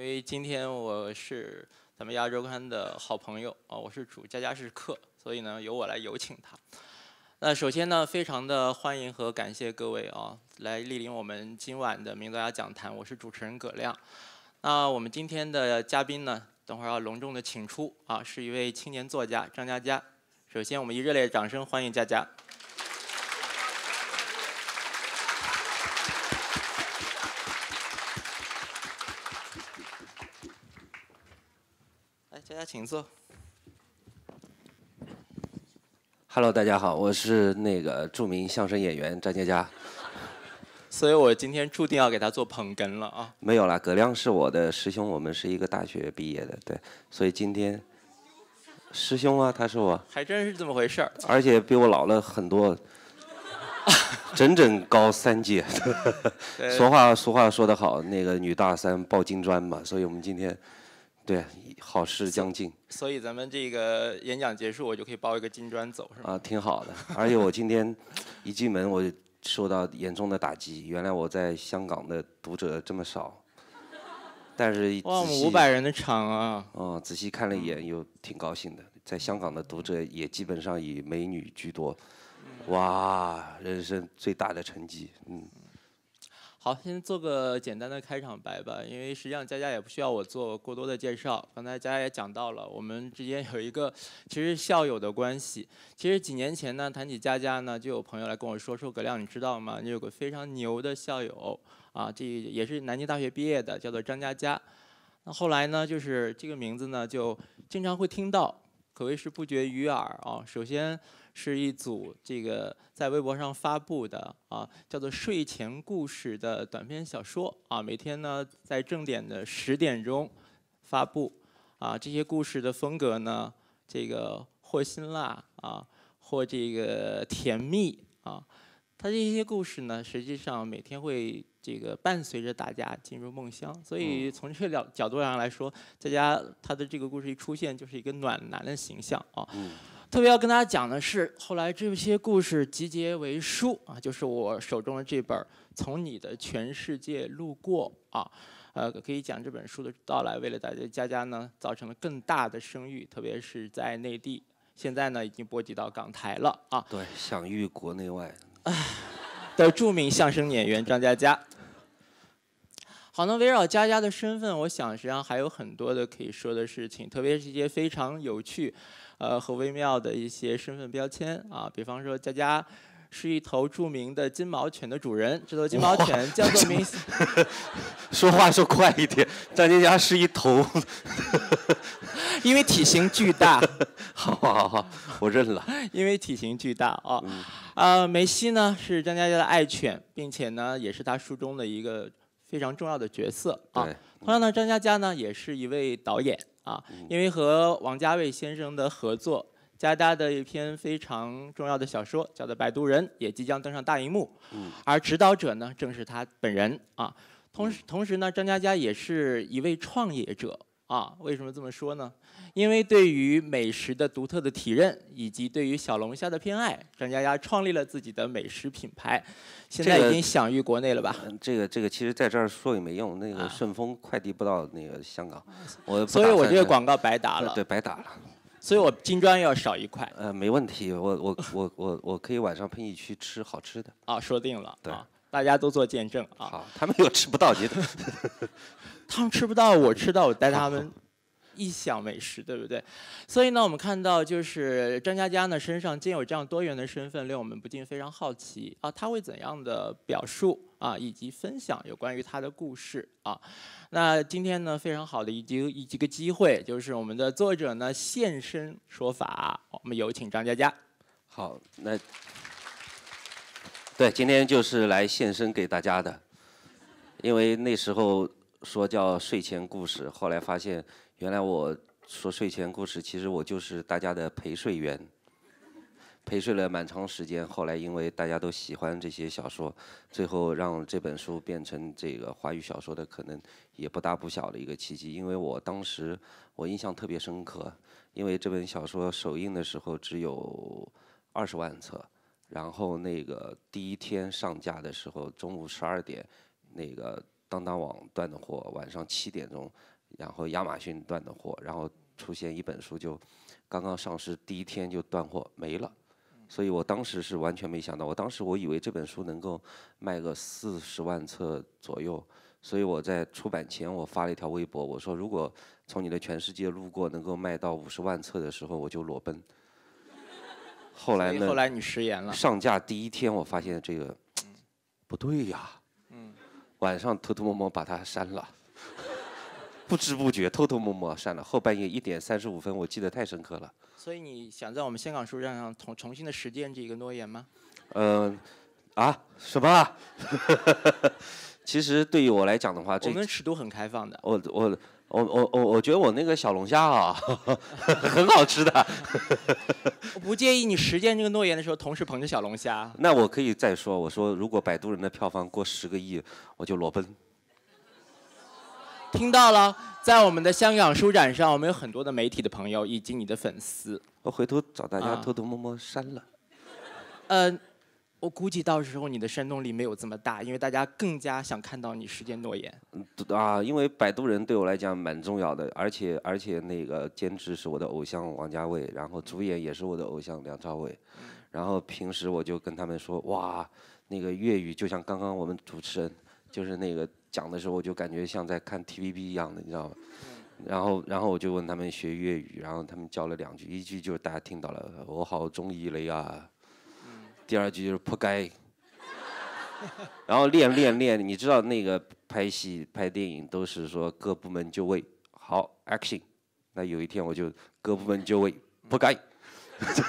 因为今天我是咱们亚洲刊的好朋友啊，我是主，佳佳是客，所以呢由我来有请他。那首先呢，非常的欢迎和感谢各位啊，来莅临我们今晚的名作家讲坛。我是主持人葛亮。那我们今天的嘉宾呢，等会儿要隆重的请出啊，是一位青年作家张嘉佳。首先，我们以热烈的掌声欢迎佳佳。请坐。Hello，大家好，我是那个著名相声演员张嘉佳。所以我今天注定要给他做捧哏了啊！没有啦，葛亮是我的师兄，我们是一个大学毕业的，对，所以今天师兄啊，他是我，还真是这么回事儿。而且比我老了很多，整整高三届。对俗话俗话说得好，那个女大三抱金砖嘛，所以我们今天对好事将近所以咱们这个演讲结束，我就可以包一个金砖走，是吗？啊，挺好的。而且我今天一进门我就受到严重的打击，原来我在香港的读者这么少，但是一哇，五百人的场啊！哦，仔细看了一眼，又挺高兴的。在香港的读者也基本上以美女居多，哇，人生最大的成绩，嗯，好，先做个简单的开场白吧，因为实际上佳佳也不需要我做过多的介绍。刚才佳佳也讲到了，我们之间有一个其实校友的关系。其实几年前呢，谈起佳佳呢，就有朋友来跟我说，说葛亮，你知道吗？你有个非常牛的校友啊，这也是南京大学毕业的，叫做张佳佳。那后来呢，就是这个名字呢，就经常会听到，可谓是不绝于耳啊。首先是一组这个在微博上发布的啊，叫做睡前故事的短篇小说啊，每天呢在正点的十点钟发布啊。这些故事的风格呢，这个或辛辣啊，或这个甜蜜啊。它这些故事呢，实际上每天会这个伴随着大家进入梦乡，所以从这个角角度上来说，大家他的这个故事一出现，就是一个暖男的形象啊。特别要跟大家讲的是，后来这些故事集结为书啊，就是我手中的这本《从你的全世界路过》啊，呃，可以讲这本书的到来，为了大家佳佳呢造成了更大的声誉，特别是在内地，现在呢已经波及到港台了啊。对，享誉国内外。的著名相声演员张嘉佳。好，那围绕佳佳的身份，我想实际上还有很多的可以说的事情，特别是一些非常有趣，呃和微妙的一些身份标签啊，比方说佳佳。是一头著名的金毛犬的主人，这头金毛犬叫做明，说话说快一点，张嘉佳是一头，因为体型巨大，好好好好，我认了。因为体型巨大啊。啊，梅西呢是张嘉佳的爱犬，并且呢也是他书中的一个非常重要的角色啊。对，同样呢，张嘉佳呢也是一位导演啊，因为和王家卫先生的合作，佳佳的一篇非常重要的小说叫做《摆渡人》也即将登上大荧幕，而指导者呢正是他本人啊。同时，同时呢，张嘉佳也是一位创业者啊。为什么这么说呢？因为对于美食的独特的体认，以及对于小龙虾的偏爱，张嘉佳创立了自己的美食品牌，现在已经享誉国内了吧？嗯这个这个其实在这儿说也没用，那个顺丰快递不到那个香港，我所以我这个广告白打了。对白打了。所以我金砖要少一块呃，没问题，我我我我我可以晚上陪你去吃好吃的。啊，说定了对啊，大家都做见证啊。好，他们又吃不到你的。他们吃不到，我吃到，我带他们 一享美食，对不对？所以呢，我们看到就是张嘉佳呢身上兼有这样多元的身份，令我们不禁非常好奇啊，他会怎样的表述啊，以及分享有关于他的故事啊。那今天呢，非常好的一机一一个机会，就是我们的作者呢现身说法，我们有请张嘉佳。好，那对，今天就是来现身给大家的，因为那时候说叫睡前故事，后来发现原来我说睡前故事，其实我就是大家的陪睡员，陪睡了蛮长时间。后来因为大家都喜欢这些小说，最后让这本书变成这个华语小说的可能也不大不小的一个契机。因为我当时我印象特别深刻，因为这本小说首映的时候只有二十万册，然后那个第一天上架的时候，中午十二点，那个当当网断的货，晚上七点钟，然后亚马逊断的货，然后出现一本书就刚刚上市第一天就断货没了，所以我当时是完全没想到，我当时我以为这本书能够卖个四十万册左右，所以我在出版前我发了一条微博，我说如果从你的全世界路过能够卖到五十万册的时候，我就裸奔。后来呢？后来你食言了。上架第一天，我发现这个不对呀。嗯。晚上偷偷摸摸把它删了，不知不觉偷偷摸摸删了。后半夜一点三十五分，我记得太深刻了。所以你想在我们香港书展上重重新的实践这个诺言吗？嗯，啊？什么？其实对于我来讲的话，我们尺度很开放的。我我。我我我我觉得我那个小龙虾啊，很好吃的。我不介意你实践这个诺言的时候，同时捧着小龙虾。那我可以再说，我说如果摆渡人的票房过十个亿，我就裸奔。听到了，在我们的香港书展上，我们有很多的媒体的朋友以及你的粉丝。我回头找大家偷偷摸摸删了。嗯。我估计到时候你的煽动力没有这么大，因为大家更加想看到你实践诺言。嗯啊，因为摆渡人对我来讲蛮重要的，而且而且那个监制是我的偶像王家卫，然后主演也是我的偶像梁朝伟，然后平时我就跟他们说，哇，那个粤语就像刚刚我们主持人就是那个讲的时候，我就感觉像在看 TVB 一样的，你知道吗？然后然后我就问他们学粤语，然后他们教了两句，一句就是大家听到了，我好中意你啊。第二句就是扑街，然后练练练，你知道那个拍戏拍电影都是说各部门就位，好 action，那有一天我就各部门就位扑街，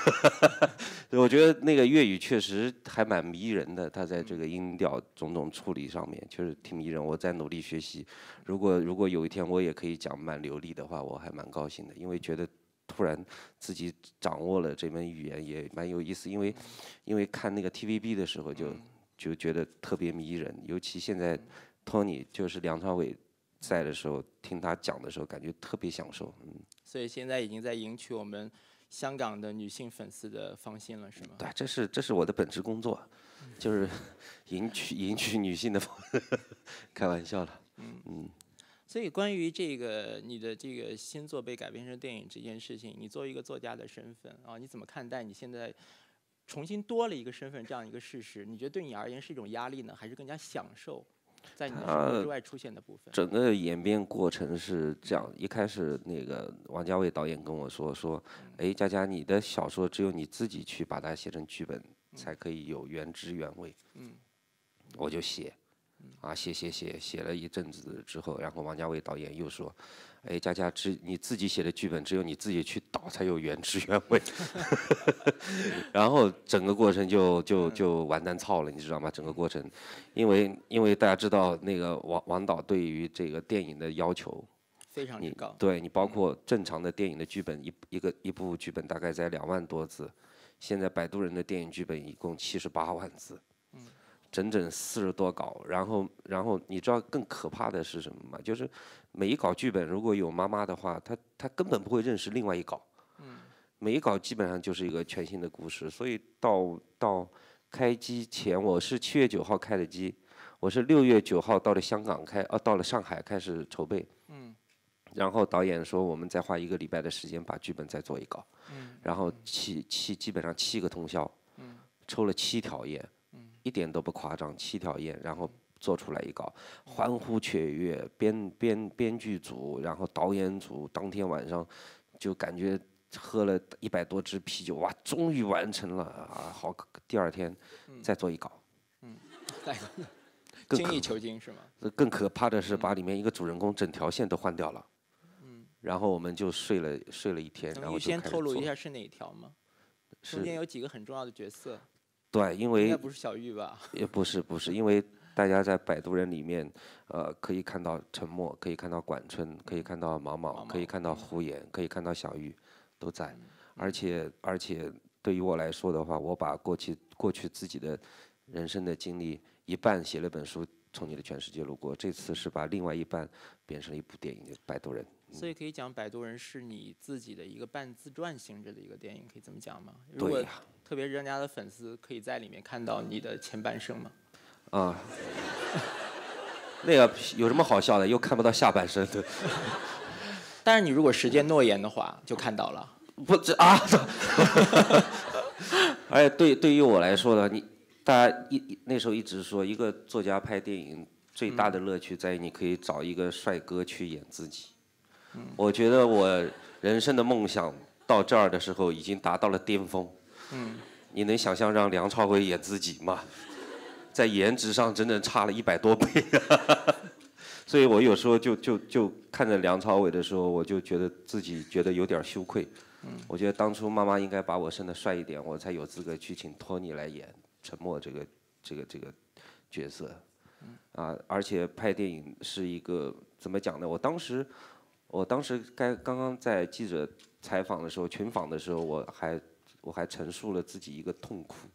我觉得那个粤语确实还蛮迷人的，它在这个音调种种处理上面确实挺迷人。我在努力学习，如果如果有一天我也可以讲蛮流利的话，我还蛮高兴的，因为觉得。突然自己掌握了这门语言也蛮有意思，因为因为看那个 TVB 的时候就就觉得特别迷人，尤其现在托尼就是梁朝伟在的时候，听他讲的时候感觉特别享受，嗯。所以现在已经在赢取我们香港的女性粉丝的芳心了，是吗？对，这是这是我的本职工作，就是 赢取赢取女性的，开玩笑了，嗯嗯。所以，关于这个你的这个新作被改编成电影这件事情，你作为一个作家的身份啊，你怎么看待你现在重新多了一个身份这样一个事实？你觉得对你而言是一种压力呢，还是更加享受在你的生活之外出现的部分？整个演变过程是这样：一开始那个王家卫导演跟我说说，哎，佳佳，你的小说只有你自己去把它写成剧本，才可以有原汁原味。嗯，我就写。啊，写写写写了一阵子之后，然后王家卫导演又说：“哎，佳佳，只你自己写的剧本，只有你自己去导才有原汁原味。”然后整个过程就就就完蛋操了，你知道吗？整个过程，因为因为大家知道那个王王导对于这个电影的要求非常之高，对你包括正常的电影的剧本一一个一部剧本大概在两万多字，现在摆渡人的电影剧本一共七十八万字。整整四十多稿，然后，然后你知道更可怕的是什么吗？就是每一稿剧本如果有妈妈的话，她她根本不会认识另外一稿。每一稿基本上就是一个全新的故事，所以到到开机前，我是七月九号开的机，我是六月九号到了香港开，呃，到了上海开始筹备。嗯。然后导演说，我们再花一个礼拜的时间把剧本再做一稿。嗯。然后七七基本上七个通宵。嗯。抽了七条烟。一点都不夸张，七条烟，然后做出来一稿，欢呼雀跃，编编编剧组，然后导演组，当天晚上就感觉喝了一百多支啤酒，哇，终于完成了啊！好，第二天再做一稿，嗯，精益求精是吗？更可怕的是把里面一个主人公整条线都换掉了，嗯，然后我们就睡了睡了一天，然后先透露一下是哪一条吗？中间有几个很重要的角色。对，因为应该不是小玉吧？也不是，不是，因为大家在摆渡人里面，呃，可以看到沉默，可以看到管春，可以看到毛毛，可以看到胡言，可以看到小玉，都在。而且，而且对于我来说的话，我把过去过去自己的人生的经历一半写了本书，从你的全世界路过。这次是把另外一半变成了一部电影《摆渡人》。所以可以讲，《摆渡人》是你自己的一个半自传性质的一个电影，可以这么讲吗？如果。特别人家的粉丝可以在里面看到你的前半生吗？啊，那个有什么好笑的？又看不到下半身，对。但是你如果实践诺言的话，就看到了。不这啊！而且对对于我来说呢，你大家一那时候一直说，一个作家拍电影最大的乐趣在于你可以找一个帅哥去演自己。我觉得我人生的梦想到这儿的时候已经达到了巅峰。嗯。你能想象让梁朝伟演自己吗？在颜值上整整差了一百多倍。所以我有时候就就就看着梁朝伟的时候，我就觉得自己觉得有点羞愧。嗯我觉得当初妈妈应该把我生的帅一点，我才有资格去请托尼来演沉默这个这个这个角色。啊，而且拍电影是一个怎么讲呢？我当时我当时该刚刚在记者采访的时候，群访的时候，我还我还陈述了自己一个痛苦。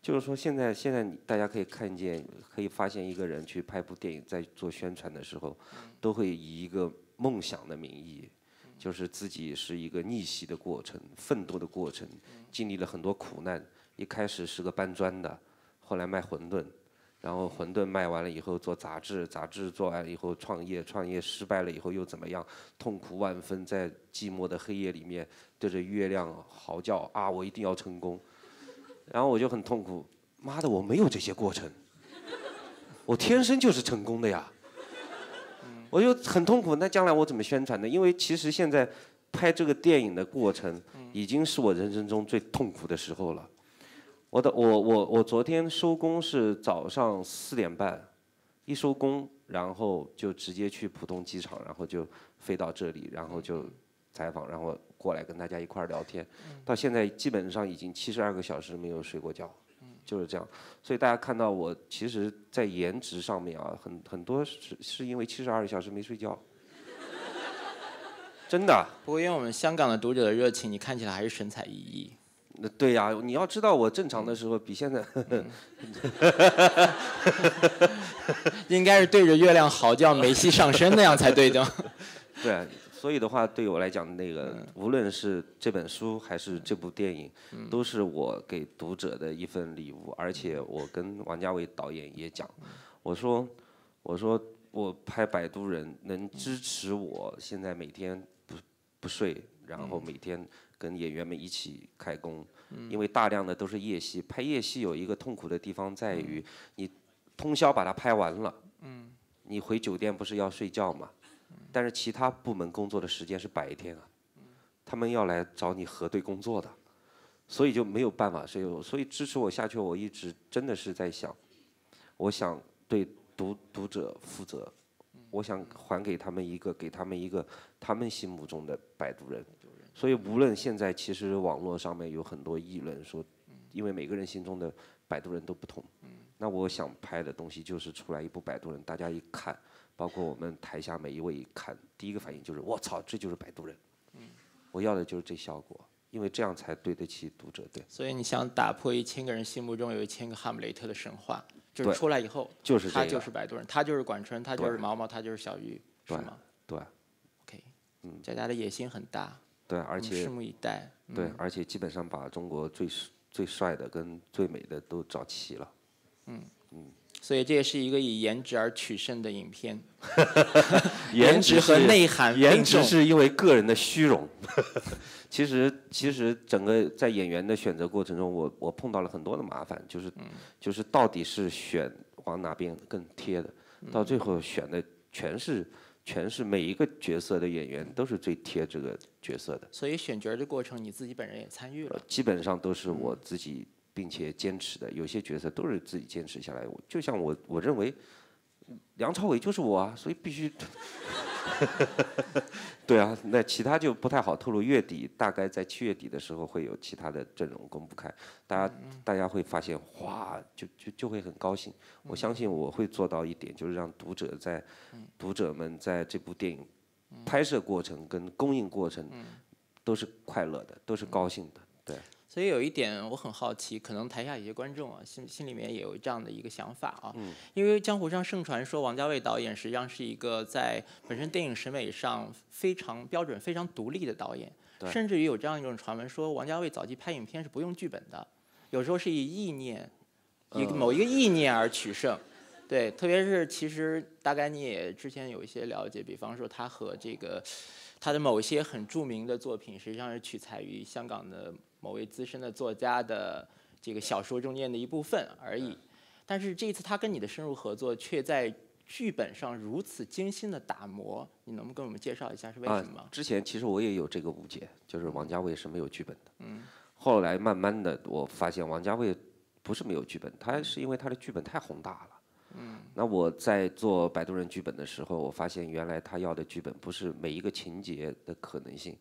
就是说，现在现在大家可以看见，可以发现一个人去拍部电影，在做宣传的时候，都会以一个梦想的名义，就是自己是一个逆袭的过程、奋斗的过程，经历了很多苦难。一开始是个搬砖的，后来卖馄饨，然后馄饨卖完了以后做杂志，杂志做完了以后创业，创业失败了以后又怎么样？痛苦万分，在寂寞的黑夜里面对着月亮嚎叫啊！我一定要成功。然后我就很痛苦，妈的，我没有这些过程，我天生就是成功的呀，我就很痛苦。那将来我怎么宣传呢？因为其实现在拍这个电影的过程，已经是我人生中最痛苦的时候了。我的我我我昨天收工是早上四点半，一收工，然后就直接去浦东机场，然后就飞到这里，然后就采访，然后。过来跟大家一块儿聊天，到现在基本上已经七十二个小时没有睡过觉，就是这样。所以大家看到我，其实，在颜值上面啊，很很多是是因为七十二个小时没睡觉，真的。不过因为我们香港的读者的热情，你看起来还是神采奕奕。那对呀，你要知道我正常的时候比现在，应该是对着月亮嚎叫，梅西上身那样才对的。对。所以的话，对我来讲，那个无论是这本书还是这部电影，都是我给读者的一份礼物。而且我跟王家卫导演也讲，我说，我说我拍《摆渡人》能支持我现在每天不不睡，然后每天跟演员们一起开工，因为大量的都是夜戏。拍夜戏有一个痛苦的地方在于，你通宵把它拍完了，你回酒店不是要睡觉吗？但是其他部门工作的时间是白天啊，他们要来找你核对工作的，所以就没有办法。所以，所以支持我下去，我一直真的是在想，我想对读读者负责，我想还给他们一个，给他们一个他们心目中的摆渡人。所以，无论现在其实网络上面有很多议论说，因为每个人心中的摆渡人都不同，那我想拍的东西就是出来一部摆渡人，大家一看。包括我们台下每一位一看，第一个反应就是我操，这就是摆渡人。我要的就是这效果，因为这样才对得起读者。对。所以你想打破一千个人心目中有一千个哈姆雷特的神话，就是出来以后，就是他就是摆渡人，他就是管春，他就是毛毛，他就是小鱼，是吗？对。OK。嗯。佳佳的野心很大。对，而且。拭目以待。对，而且基本上把中国最最帅的跟最美的都找齐了。嗯嗯。所以这也是一个以颜值而取胜的影片。颜值和内涵，颜值是因为个人的虚荣。其实，其实整个在演员的选择过程中，我我碰到了很多的麻烦，就是就是到底是选往哪边更贴的，到最后选的全是全是每一个角色的演员都是最贴这个角色的。所以选角的过程，你自己本人也参与了。基本上都是我自己。并且坚持的，有些角色都是自己坚持下来。就像我，我认为梁朝伟就是我啊，所以必须。对啊，那其他就不太好透露。月底大概在七月底的时候会有其他的阵容公布开，大家大家会发现，哇，就就就会很高兴。我相信我会做到一点，就是让读者在读者们在这部电影拍摄过程跟公映过程都是快乐的，都是高兴的，对。所以有一点我很好奇，可能台下有些观众啊，心心里面也有这样的一个想法啊。嗯。因为江湖上盛传说王家卫导演实际上是一个在本身电影审美上非常标准、非常独立的导演。甚至于有这样一种传闻说，王家卫早期拍影片是不用剧本的，有时候是以意念，以某一个意念而取胜。对，特别是其实大概你也之前有一些了解，比方说他和这个他的某些很著名的作品，实际上是取材于香港的某位资深的作家的这个小说中间的一部分而已。但是这一次他跟你的深入合作，却在剧本上如此精心的打磨，你能不能跟我们介绍一下是为什么？啊，之前其实我也有这个误解，就是王家卫是没有剧本的。嗯。后来慢慢的，我发现王家卫不是没有剧本，他是因为他的剧本太宏大了。嗯，那我在做摆渡人剧本的时候，我发现原来他要的剧本不是每一个情节的可能性，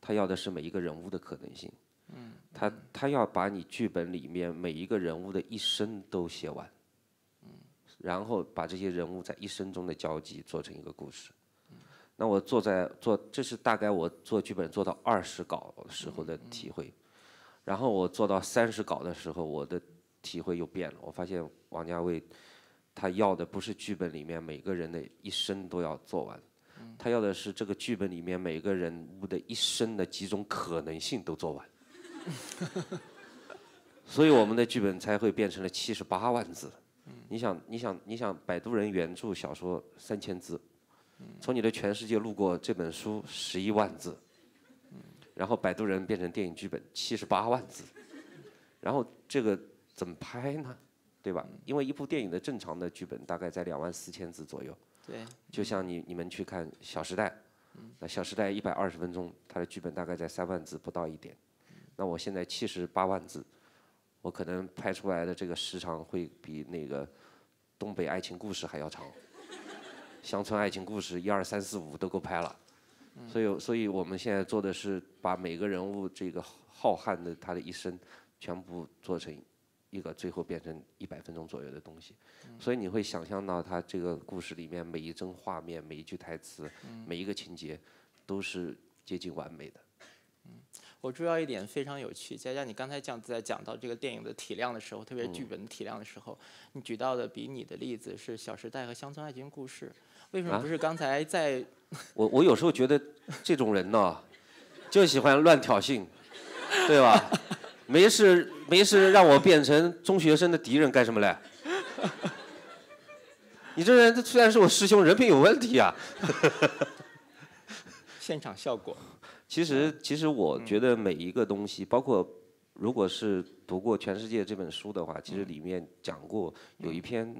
他要的是每一个人物的可能性。嗯，他他要把你剧本里面每一个人物的一生都写完，嗯，然后把这些人物在一生中的交集做成一个故事。那我坐在做，这是大概我做剧本做到二十稿时候的体会，然后我做到三十稿的时候，我的体会又变了。我发现王家卫。他要的不是剧本里面每个人的一生都要做完，他要的是这个剧本里面每个人物的一生的几种可能性都做完。所以我们的剧本才会变成了七十八万字。你想，你想，你想，《摆渡人》原著小说三千字，从你的全世界路过这本书十一万字，然后《摆渡人》变成电影剧本七十八万字，然后这个怎么拍呢？对吧？因为一部电影的正常的剧本大概在两万四千字左右。对。就像你你们去看《小时代》，那《小时代》一百二十分钟，它的剧本大概在三万字不到一点。那我现在七十八万字，我可能拍出来的这个时长会比那个《东北爱情故事》还要长。乡村爱情故事一二三四五都够拍了。所以，所以我们现在做的是把每个人物这个浩瀚的他的一生全部做成。一个最后变成一百分钟左右的东西，所以你会想象到他这个故事里面每一帧画面、每一句台词、每一个情节，都是接近完美的。嗯，我注意到一点非常有趣，佳佳，你刚才讲在讲到这个电影的体量的时候，特别是剧本的体量的时候，你举到的比你的例子是《小时代》和《乡村爱情故事》，为什么不是刚才在？我我有时候觉得这种人呢，就喜欢乱挑衅，对吧？没事没事，让我变成中学生的敌人干什么嘞？你这人虽然是我师兄，人品有问题啊！现场效果。其实其实我觉得每一个东西，包括如果是读过《全世界》这本书的话，其实里面讲过有一篇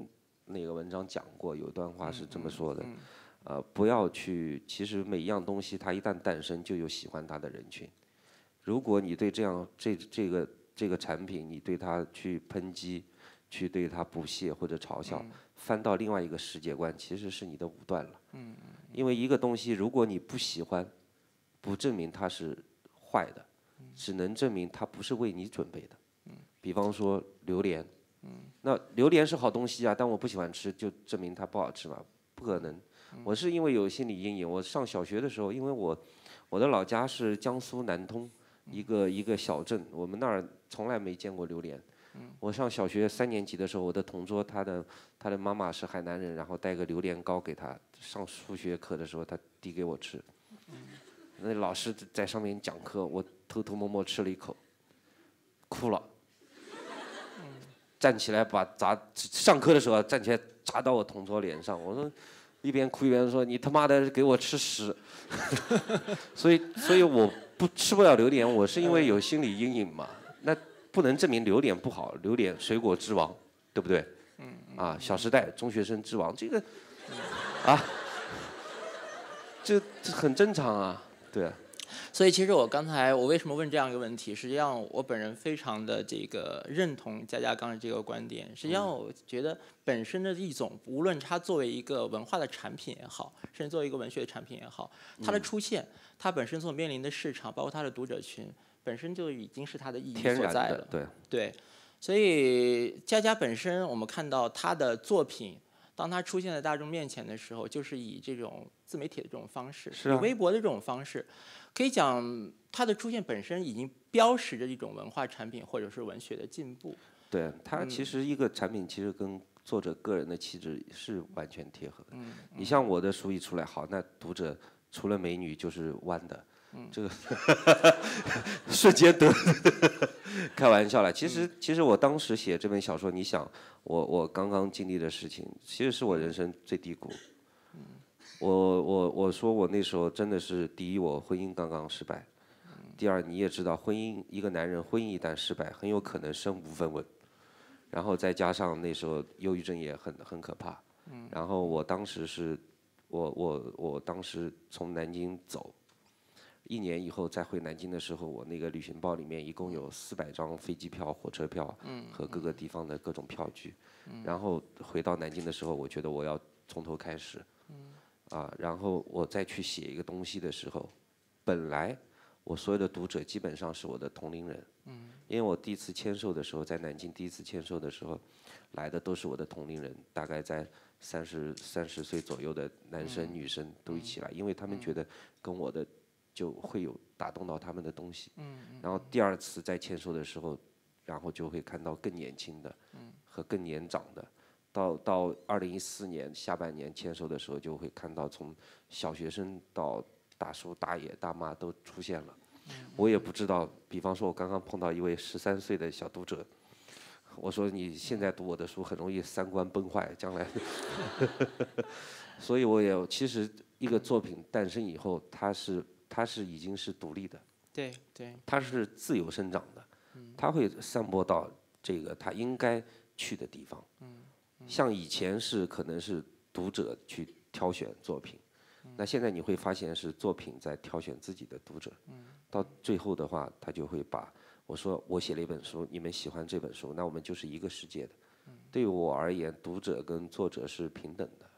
那个文章讲过，有一段话是这么说的：呃，不要去，其实每一样东西它一旦诞生，就有喜欢它的人群。如果你对这样这这个这个产品，你对它去抨击，去对它不屑或者嘲笑，翻到另外一个世界观，其实是你的武断了。嗯。因为一个东西，如果你不喜欢，不证明它是坏的，只能证明它不是为你准备的。嗯。比方说榴莲。嗯。那榴莲是好东西啊，但我不喜欢吃，就证明它不好吃吗？不可能。我是因为有心理阴影。我上小学的时候，因为我我的老家是江苏南通。一个一个小镇，我们那儿从来没见过榴莲。我上小学三年级的时候，我的同桌他的他的妈妈是海南人，然后带个榴莲糕给他。上数学课的时候，他递给我吃。那老师在上面讲课，我偷偷摸摸吃了一口，哭了。站起来把砸，上课的时候站起来砸到我同桌脸上。我说，一边哭一边说：“你他妈的给我吃屎！” 所以，所以我。不吃不了榴莲，我是因为有心理阴影嘛？那不能证明榴莲不好，榴莲水果之王，对不对？嗯。啊，《小时代》中学生之王，这个啊，这这很正常啊，对。所以其实我刚才我为什么问这样一个问题？实际上我本人非常的这个认同佳佳刚才这个观点。实际上我觉得本身的一种，无论它作为一个文化的产品也好，甚至作为一个文学的产品也好，它的出现。它本身所面临的市场，包括它的读者群，本身就已经是它的意义所在了。对对，所以佳佳本身，我们看到他的作品，当它出现在大众面前的时候，就是以这种自媒体的这种方式，以微博的这种方式，可以讲它的出现本身已经标识着一种文化产品或者是文学的进步。对它其实一个产品，其实跟作者个人的气质是完全贴合的。嗯，你像我的书一出来，好，那读者。除了美女就是弯的，这个瞬间得开玩笑了。其实，其实我当时写这本小说，你想，我我刚刚经历的事情，其实是我人生最低谷。我我我说我那时候真的是，第一，我婚姻刚刚失败；第二，你也知道，婚姻一个男人婚姻一旦失败，很有可能身无分文。然后再加上那时候忧郁症也很很可怕。然后我当时是，我我我当时从南京走。一年以后再回南京的时候，我那个旅行包里面一共有四百张飞机票、火车票和各个地方的各种票据。然后回到南京的时候，我觉得我要从头开始。啊，然后我再去写一个东西的时候，本来我所有的读者基本上是我的同龄人。嗯因为我第一次签售的时候在南京，第一次签售的时候来的都是我的同龄人，大概在三十三十岁左右的男生女生都一起来，因为他们觉得跟我的。就会有打动到他们的东西，然后第二次再签售的时候，然后就会看到更年轻的和更年长的，到到二零一四年下半年签售的时候，就会看到从小学生到大叔大爷大妈都出现了。我也不知道，比方说，我刚刚碰到一位十三岁的小读者，我说你现在读我的书很容易三观崩坏，将来。所以我也其实一个作品诞生以后，它是。它是已经是独立的，对对，它是自由生长的，它会散播到这个它应该去的地方。像以前是可能是读者去挑选作品，那现在你会发现是作品在挑选自己的读者。到最后的话，他就会把我说我写了一本书，你们喜欢这本书，那我们就是一个世界的。对我而言，读者跟作者是平等的，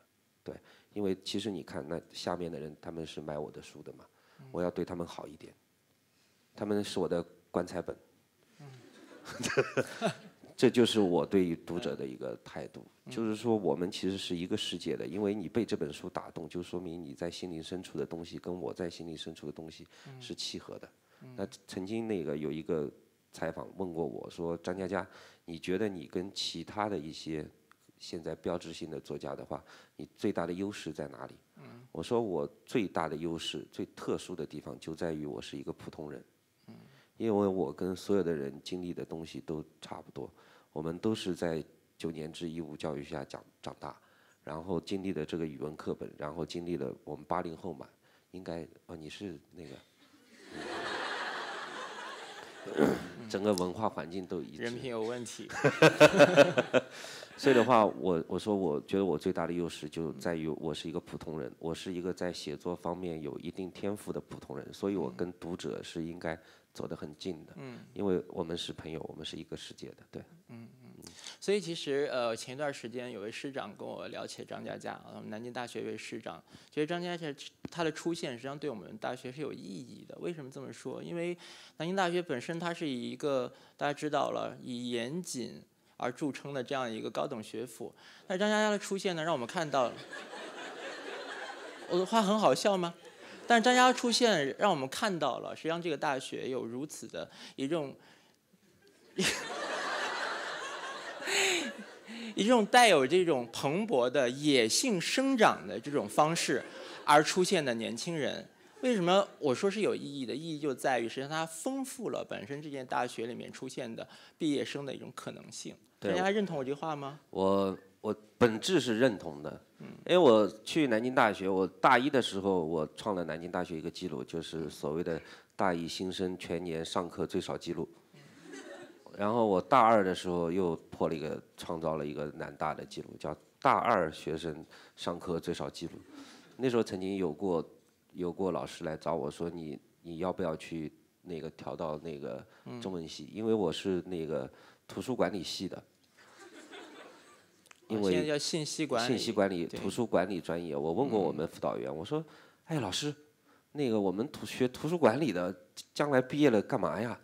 对，因为其实你看那下面的人他们是买我的书的嘛。我要对他们好一点，他们是我的棺材本，这就是我对于读者的一个态度，就是说我们其实是一个世界的，因为你被这本书打动，就说明你在心灵深处的东西跟我在心灵深处的东西是契合的。那曾经那个有一个采访问过我说，张嘉佳，你觉得你跟其他的一些现在标志性的作家的话，你最大的优势在哪里？我说我最大的优势、最特殊的地方就在于我是一个普通人，因为我跟所有的人经历的东西都差不多，我们都是在九年制义务教育下长长大，然后经历了这个语文课本，然后经历了我们八零后嘛，应该哦你是那个，整个文化环境都一致，人品有问题。所以的话，我我说，我觉得我最大的优势就在于我是一个普通人，我是一个在写作方面有一定天赋的普通人，所以我跟读者是应该走得很近的，嗯因为我们是朋友，我们是一个世界的，对。嗯嗯。所以其实呃，前一段时间有位师长跟我聊起张嘉佳，啊，南京大学一位师长，其实张嘉佳他的出现实际上对我们大学是有意义的。为什么这么说？因为南京大学本身它是以一个大家知道了以严谨。而著称的这样一个高等学府，那张嘉佳的出现呢，让我们看到，我的话很好笑吗？但是张嘉佳出现，让我们看到了，实际上这个大学有如此的一种，一种带有这种蓬勃的野性生长的这种方式而出现的年轻人。为什么我说是有意义的？意义就在于，实际上它丰富了本身这件大学里面出现的毕业生的一种可能性。大家认同我这话吗？我我本质是认同的，因为我去南京大学，我大一的时候我创了南京大学一个记录，就是所谓的大一新生全年上课最少记录。然后我大二的时候又破了一个，创造了一个南大的记录，叫大二学生上课最少记录。那时候曾经有过有过老师来找我说，你你要不要去那个调到那个中文系？因为我是那个图书管理系的。因为信息管理，信息管理图书管理专业，我问过我们辅导员，我说：“哎，老师，那个我们图学图书管理的，将来毕业了干嘛呀？”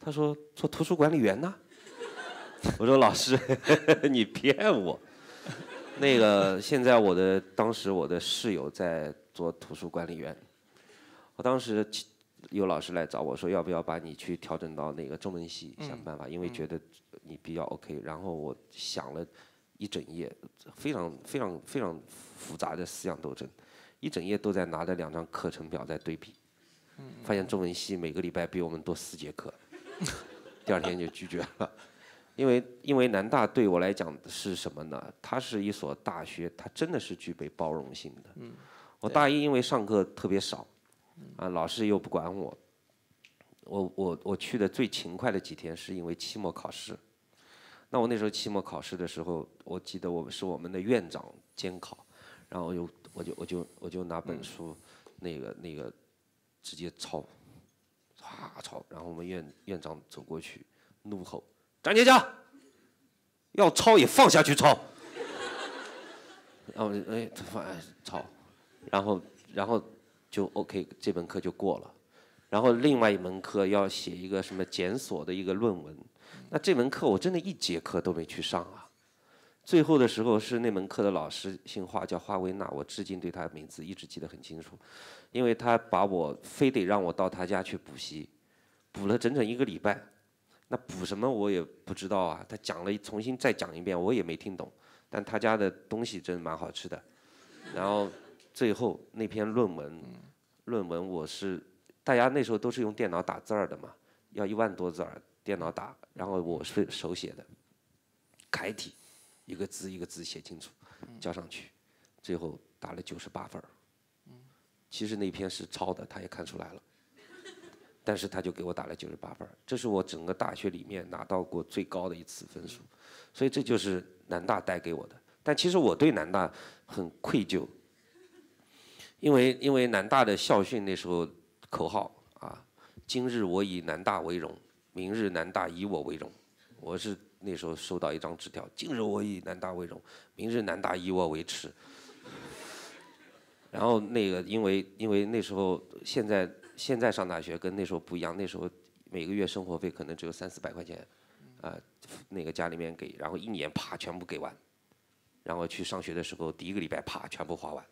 他说：“做图书管理员呢。”我说：“老师，你骗我。”那个现在我的当时我的室友在做图书管理员，我当时有老师来找我说：“要不要把你去调整到那个中文系，想办法，因为觉得你比较 OK。”然后我想了。一整夜，非常非常非常复杂的思想斗争，一整夜都在拿着两张课程表在对比，发现中文系每个礼拜比我们多四节课，第二天就拒绝了。因为因为南大对我来讲是什么呢？它是一所大学，它真的是具备包容性的。我大一因为上课特别少，啊，老师又不管我，我我我去的最勤快的几天是因为期末考试。那我那时候期末考试的时候，我记得我是我们的院长监考，然后又我就我就我就拿本书，那个那个直接抄，唰抄，然后我们院院长走过去，怒吼。张杰佳，要抄也放下去抄。然后哎，放抄，然后然后就 OK，这门课就过了。然后另外一门课要写一个什么检索的一个论文，那这门课我真的一节课都没去上啊。最后的时候是那门课的老师姓华，叫华维娜，我至今对他的名字一直记得很清楚，因为他把我非得让我到他家去补习，补了整整一个礼拜。那补什么我也不知道啊，他讲了重新再讲一遍，我也没听懂。但他家的东西真蛮好吃的。然后最后那篇论文，论文我是大家那时候都是用电脑打字儿的嘛，要一万多字儿电脑打，然后我是手写的，楷体，一个字一个字写清楚，交上去，最后打了九十八分儿。其实那篇是抄的，他也看出来了。但是他就给我打了九十八分这是我整个大学里面拿到过最高的一次分数，所以这就是南大带给我的。但其实我对南大很愧疚，因为因为南大的校训那时候口号啊，今日我以南大为荣，明日南大以我为荣。我是那时候收到一张纸条，今日我以南大为荣，明日南大以我为耻。然后那个因为因为那时候现在。现在上大学跟那时候不一样，那时候每个月生活费可能只有三四百块钱，啊，那个家里面给，然后一年啪全部给完，然后去上学的时候第一个礼拜啪全部花完，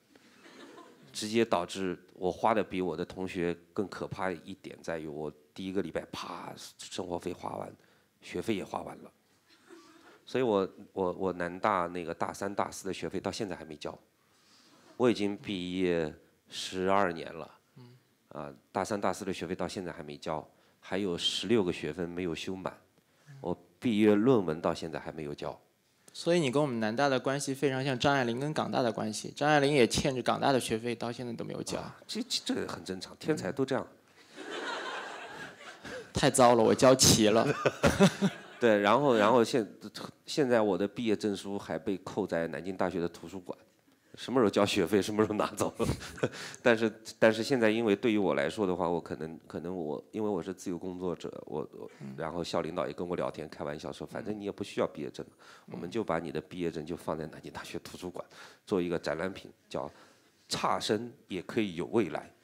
直接导致我花的比我的同学更可怕一点在于我第一个礼拜啪生活费花完，学费也花完了，所以我我我南大那个大三大四的学费到现在还没交，我已经毕业十二年了。啊，大三、大四的学费到现在还没交，还有十六个学分没有修满，我毕业论文到现在还没有交。所以你跟我们南大的关系非常像张爱玲跟港大的关系，张爱玲也欠着港大的学费，到现在都没有交。这这这很正常，天才都这样。太糟了，我交齐了。对，然后然后现现在我的毕业证书还被扣在南京大学的图书馆。什么时候交学费，什么时候拿走。但是，但是现在，因为对于我来说的话，我可能，可能我，因为我是自由工作者，我，然后校领导也跟我聊天，开玩笑说，反正你也不需要毕业证，我们就把你的毕业证就放在南京大学图书馆，做一个展览品，叫“差生也可以有未来”。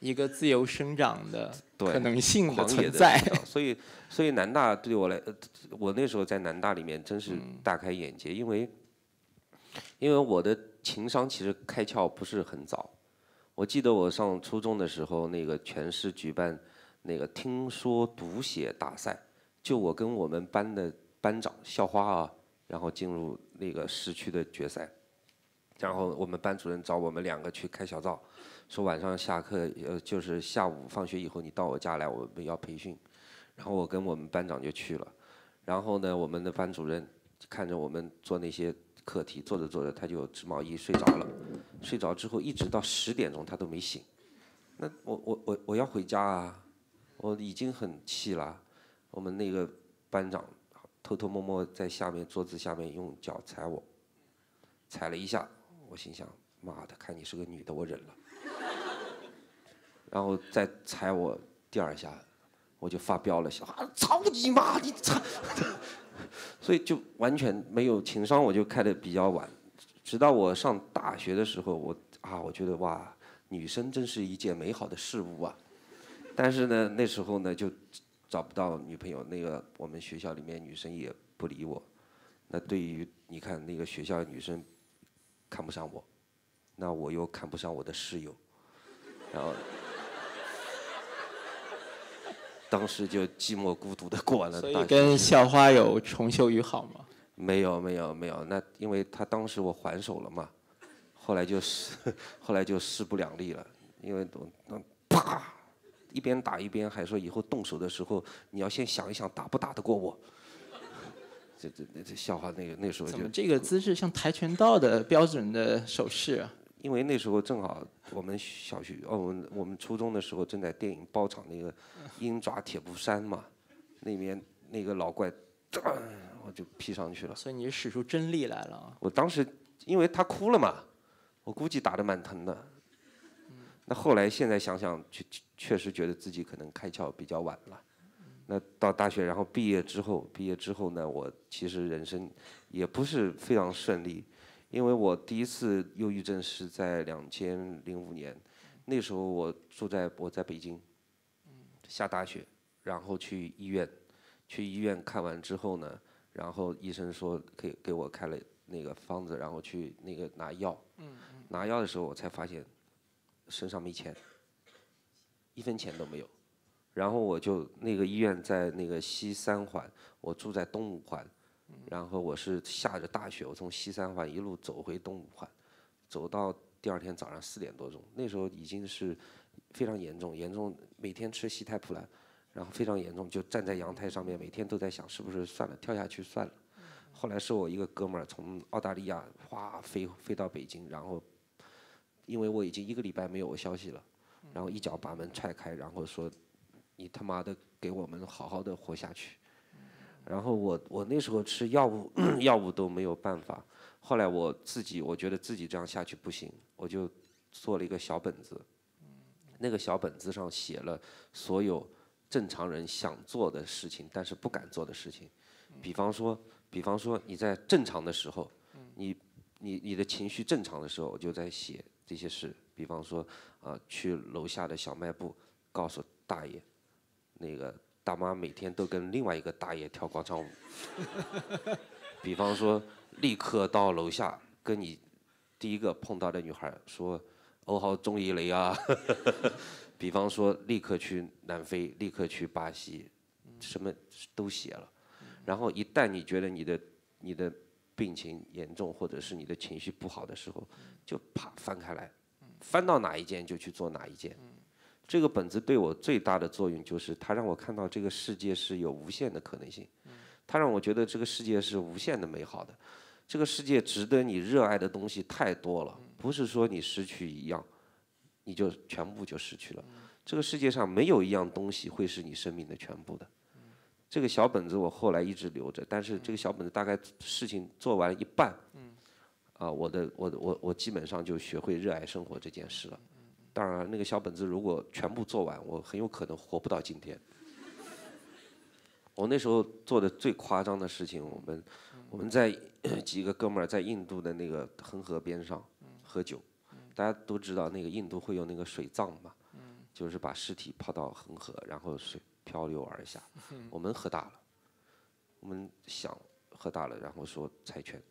一个自由生长的可能性的存在，所以所以南大对我来，我那时候在南大里面真是大开眼界，因为因为我的情商其实开窍不是很早。我记得我上初中的时候，那个全市举办那个听说读写大赛，就我跟我们班的班长校花啊，然后进入那个市区的决赛，然后我们班主任找我们两个去开小灶。说晚上下课，呃，就是下午放学以后，你到我家来，我们要培训。然后我跟我们班长就去了。然后呢，我们的班主任看着我们做那些课题，做着做着他就织毛衣睡着了。睡着之后一直到十点钟他都没醒。那我我我我要回家啊！我已经很气了。我们那个班长偷偷摸摸在下面桌子下面用脚踩我，踩了一下。我心想：妈的，看你是个女的，我忍了。然后再踩我第二下，我就发飙了，想啊，操你妈，你操！所以就完全没有情商，我就开的比较晚。直到我上大学的时候，我啊，我觉得哇，女生真是一件美好的事物啊。但是呢，那时候呢就找不到女朋友，那个我们学校里面女生也不理我。那对于你看那个学校女生看不上我，那我又看不上我的室友，然后。当时就寂寞孤独的过完了。所以跟校花有重修于好吗？没有没有没有，那因为他当时我还手了嘛，后来就是 后来就势不两立了，因为都啪一边打一边还说以后动手的时候你要先想一想打不打得过我。这这这笑话那个那时候就这个姿势像跆拳道的标准的手势啊。因为那时候正好我们小学哦，我们我们初中的时候正在电影包场那个 鹰爪铁布衫嘛，那边那个老怪，我就劈上去了。所以你使出真力来了啊！我当时因为他哭了嘛，我估计打得蛮疼的。那后来现在想想，确确实觉得自己可能开窍比较晚了。那到大学然后毕业之后，毕业之后呢，我其实人生也不是非常顺利。因为我第一次忧郁症是在两千零五年，那时候我住在我在北京，下大雪，然后去医院，去医院看完之后呢，然后医生说给给我开了那个方子，然后去那个拿药，拿药的时候我才发现身上没钱，一分钱都没有，然后我就那个医院在那个西三环，我住在东五环。然后我是下着大雪，我从西三环一路走回东五环，走到第二天早上四点多钟，那时候已经是非常严重，严重每天吃西太普兰，然后非常严重，就站在阳台上面，每天都在想是不是算了，跳下去算了。后来是我一个哥们儿从澳大利亚哗飞飞到北京，然后因为我已经一个礼拜没有消息了，然后一脚把门踹开，然后说你他妈的给我们好好的活下去。然后我我那时候吃药物 药物都没有办法，后来我自己我觉得自己这样下去不行，我就做了一个小本子，那个小本子上写了所有正常人想做的事情，但是不敢做的事情，比方说比方说你在正常的时候，你你你的情绪正常的时候，我就在写这些事，比方说啊去楼下的小卖部告诉大爷那个。大妈每天都跟另外一个大爷跳广场舞，比方说立刻到楼下跟你第一个碰到的女孩说“欧豪中意雷啊”，比方说立刻去南非，立刻去巴西，什么都写了。然后一旦你觉得你的你的病情严重或者是你的情绪不好的时候，就啪翻开来，翻到哪一件就去做哪一件。这个本子对我最大的作用就是，它让我看到这个世界是有无限的可能性，它让我觉得这个世界是无限的美好的，这个世界值得你热爱的东西太多了，不是说你失去一样，你就全部就失去了。这个世界上没有一样东西会是你生命的全部的。这个小本子我后来一直留着，但是这个小本子大概事情做完一半，啊，我的我我我基本上就学会热爱生活这件事了。当然，那个小本子如果全部做完，我很有可能活不到今天。我那时候做的最夸张的事情，我们我们在 几个哥们儿在印度的那个恒河边上喝酒，大家都知道那个印度会有那个水葬嘛，就是把尸体抛到恒河，然后水漂流而下。我们喝大了，我们想喝大了，然后说猜拳，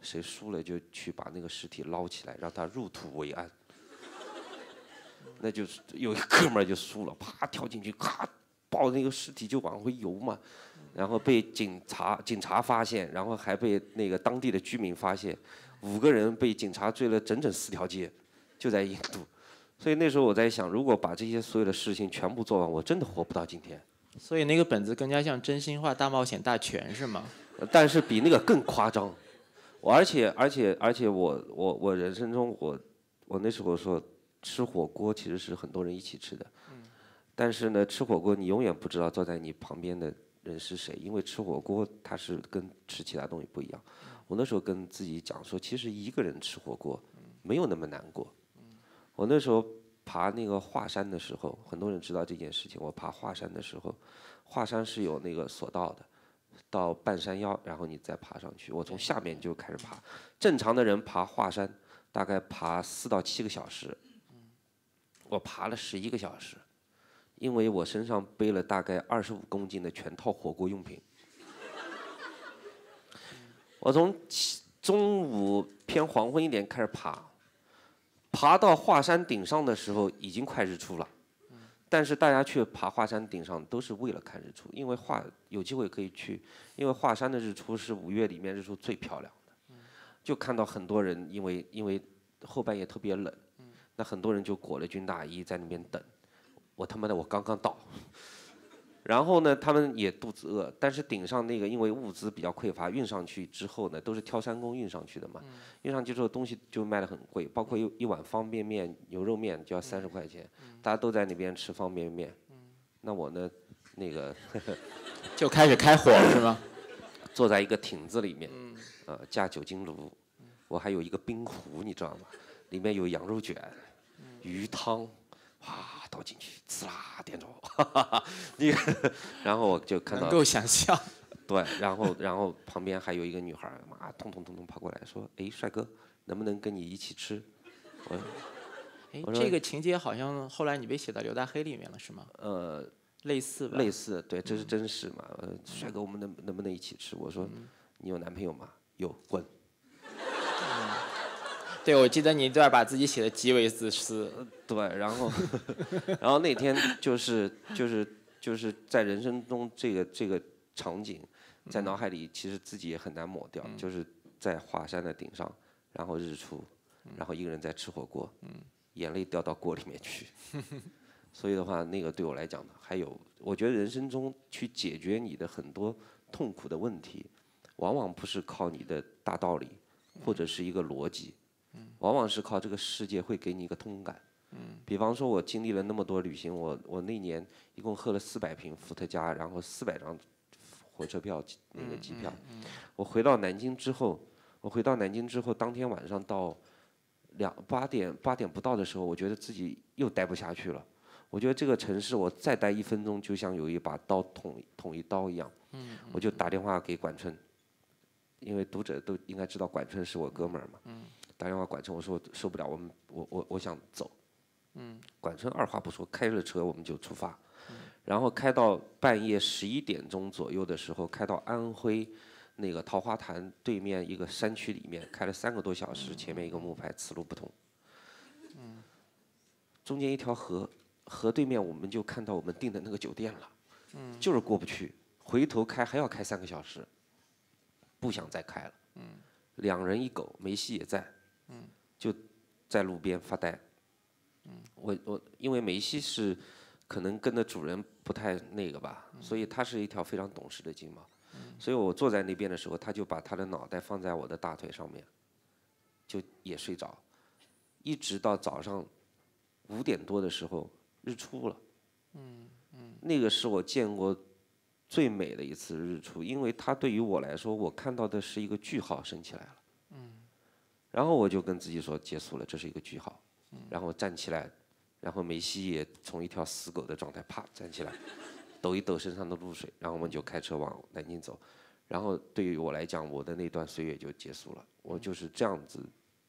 谁输了就去把那个尸体捞起来，让他入土为安。那就是有一哥们儿就输了，啪跳进去，咔抱着那个尸体就往回游嘛，然后被警察警察发现，然后还被那个当地的居民发现，五个人被警察追了整整四条街，就在印度。所以那时候我在想，如果把这些所有的事情全部做完，我真的活不到今天。所以那个本子更加像真心话大冒险大全是吗？但是比那个更夸张。我而且而且而且我我我人生中我我那时候说。吃火锅其实是很多人一起吃的，但是呢，吃火锅你永远不知道坐在你旁边的人是谁，因为吃火锅它是跟吃其他东西不一样。我那时候跟自己讲说，其实一个人吃火锅没有那么难过。我那时候爬那个华山的时候，很多人知道这件事情。我爬华山的时候，华山是有那个索道的，到半山腰，然后你再爬上去。我从下面就开始爬，正常的人爬华山大概爬四到七个小时。我爬了十一个小时，因为我身上背了大概二十五公斤的全套火锅用品。我从中午偏黄昏一点开始爬，爬到华山顶上的时候已经快日出了，但是大家去爬华山顶上都是为了看日出，因为华有机会可以去，因为华山的日出是五月里面日出最漂亮的，就看到很多人因为因为后半夜特别冷。那很多人就裹了军大衣在那边等，我他妈的我刚刚到。然后呢，他们也肚子饿，但是顶上那个因为物资比较匮乏，运上去之后呢，都是挑山工运上去的嘛。运上去之后东西就卖的很贵，包括一一碗方便面、牛肉面就要三十块钱，大家都在那边吃方便面。那我呢，那个 就开始开火了是吗？坐在一个亭子里面，呃，架酒精炉，我还有一个冰壶，你知道吗？里面有羊肉卷、鱼汤。哗倒进去，呲啦点着，你，然后我就看到，能够想象，对，然后然后旁边还有一个女孩，妈，通通通通跑过来说，哎，帅哥，能不能跟你一起吃？我，哎，这个情节好像后来你被写到刘大黑里面了，是吗？呃，类似吧。类似，对，这是真实嘛？呃，帅哥，我们能能不能一起吃？我说，你有男朋友吗？有，滚。对，我记得你这段把自己写的极为自私。对，然后，然后那天就是就是就是在人生中这个这个场景，在脑海里其实自己也很难抹掉，就是在华山的顶上，然后日出，然后一个人在吃火锅，眼泪掉到锅里面去。所以的话，那个对我来讲呢，还有，我觉得人生中去解决你的很多痛苦的问题，往往不是靠你的大道理或者是一个逻辑。往往是靠这个世界会给你一个通感。比方说，我经历了那么多旅行，我我那年一共喝了四百瓶伏特加，然后四百张火车票那个机票。我回到南京之后，我回到南京之后，当天晚上到两八点八点不到的时候，我觉得自己又待不下去了。我觉得这个城市我再待一分钟，就像有一把刀捅捅一刀一样。我就打电话给管春，因为读者都应该知道管春是我哥们儿嘛。打电话管春，我说受不了，我们我我我想走。嗯。管春二话不说，开着车我们就出发。嗯。然后开到半夜十一点钟左右的时候，开到安徽那个桃花潭对面一个山区里面，开了三个多小时，前面一个木牌，此路不通。嗯。中间一条河，河对面我们就看到我们订的那个酒店了。嗯。就是过不去，回头开还要开三个小时，不想再开了。嗯。两人一狗，梅西也在。就在路边发呆。我我因为梅西是可能跟的主人不太那个吧，所以它是一条非常懂事的金毛。所以我坐在那边的时候，他就把他的脑袋放在我的大腿上面，就也睡着，一直到早上五点多的时候日出了。嗯嗯那个是我见过最美的一次日出，因为它对于我来说，我看到的是一个句号升起来了。然后我就跟自己说结束了，这是一个句号。然后站起来，然后梅西也从一条死狗的状态啪站起来，抖一抖身上的露水，然后我们就开车往南京走。然后对于我来讲，我的那段岁月就结束了。我就是这样子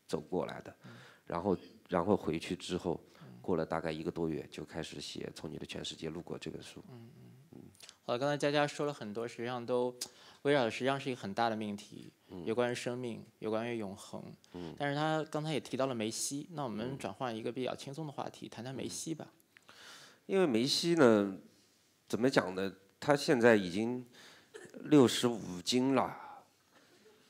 走过来的。然后，然后回去之后，过了大概一个多月，就开始写《从你的全世界路过》这本书。嗯嗯嗯。好，刚才佳佳说了很多，实际上都围绕的实际上是一个很大的命题。有关于生命，有关于永恒。嗯。但是他刚才也提到了梅西，那我们转换一个比较轻松的话题，谈谈梅西吧。因为梅西呢，怎么讲呢？他现在已经六十五斤了，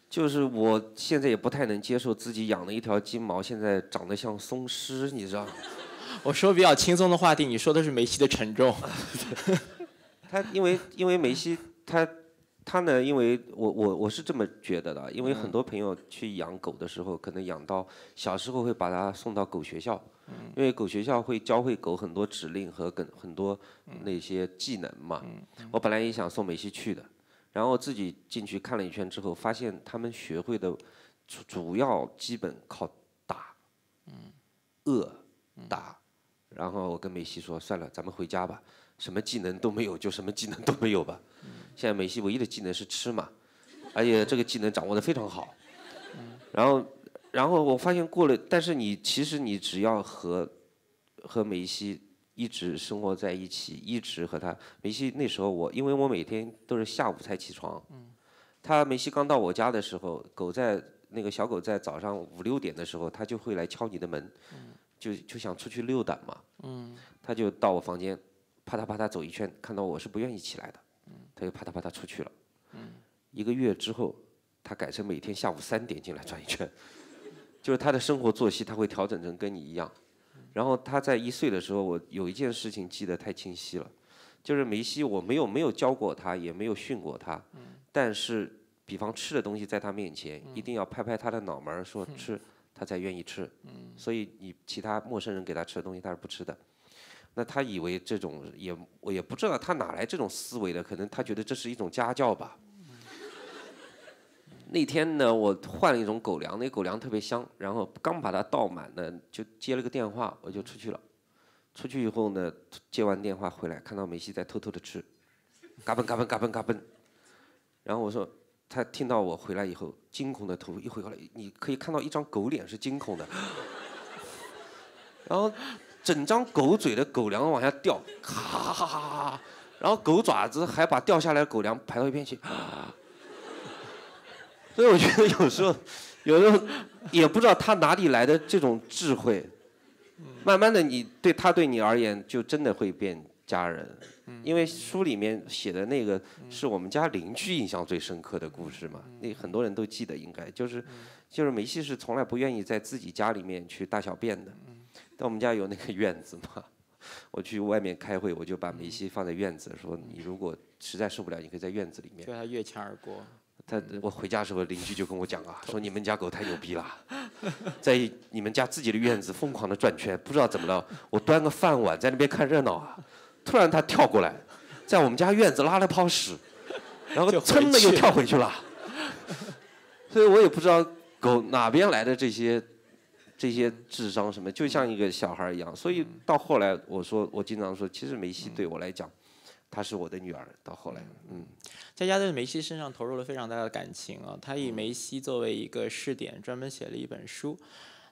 就是我现在也不太能接受自己养的一条金毛现在长得像松狮，你知道？我说比较轻松的话题，你说的是梅西的沉重。他因为因为梅西他。他呢？因为我我我是这么觉得的，因为很多朋友去养狗的时候，可能养到小时候会把它送到狗学校，因为狗学校会教会狗很多指令和很很多那些技能嘛。我本来也想送梅西去的，然后自己进去看了一圈之后，发现他们学会的主主要基本靠打，饿打，然后我跟梅西说算了，咱们回家吧，什么技能都没有，就什么技能都没有吧。现在梅西唯一的技能是吃嘛，而且这个技能掌握的非常好。然后，然后我发现过了，但是你其实你只要和和梅西一直生活在一起，一直和他梅西那时候我，因为我每天都是下午才起床。他梅西刚到我家的时候，狗在那个小狗在早上五六点的时候，它就会来敲你的门，就就想出去溜达嘛。他就到我房间，啪嗒啪嗒走一圈，看到我是不愿意起来的。他就啪嗒啪嗒出去了。一个月之后，他改成每天下午三点进来转一圈，就是他的生活作息他会调整成跟你一样。然后他在一岁的时候，我有一件事情记得太清晰了，就是梅西我没有没有教过他，也没有训过他，但是比方吃的东西在他面前，一定要拍拍他的脑门儿说吃，他才愿意吃。所以你其他陌生人给他吃的东西，他是不吃的。那他以为这种也我也不知道他哪来这种思维的，可能他觉得这是一种家教吧。那天呢，我换了一种狗粮，那狗粮特别香，然后刚把它倒满呢，就接了个电话，我就出去了。出去以后呢，接完电话回来，看到梅西在偷偷的吃，嘎嘣嘎嘣嘎嘣嘎嘣。然后我说，他听到我回来以后，惊恐的头一回过来，你可以看到一张狗脸是惊恐的，然后整张狗嘴的狗粮往下掉，咔哈哈哈哈，然后狗爪子还把掉下来的狗粮排到一边去。所以我觉得有时候，有时候也不知道他哪里来的这种智慧。慢慢的，你对他对你而言就真的会变家人。因为书里面写的那个是我们家邻居印象最深刻的故事嘛，那很多人都记得应该就是就是梅西是从来不愿意在自己家里面去大小便的。但我们家有那个 院子嘛，我去外面开会，我就把梅西放在院子，说你如果实在受不了，你可以在院子里面。对他越墙而过。他我回家的时候，邻居就跟我讲啊，说你们家狗太牛逼了，在你们家自己的院子疯狂的转圈，不知道怎么了。我端个饭碗在那边看热闹啊，突然它跳过来，在我们家院子拉了泡屎，然后噌的又跳回去了。所以我也不知道狗哪边来的这些这些智商什么，就像一个小孩一样。所以到后来，我说我经常说，其实梅西对我来讲，她是我的女儿。到后来，嗯。佳佳在梅西身上投入了非常大的感情啊，他以梅西作为一个试点，专门写了一本书。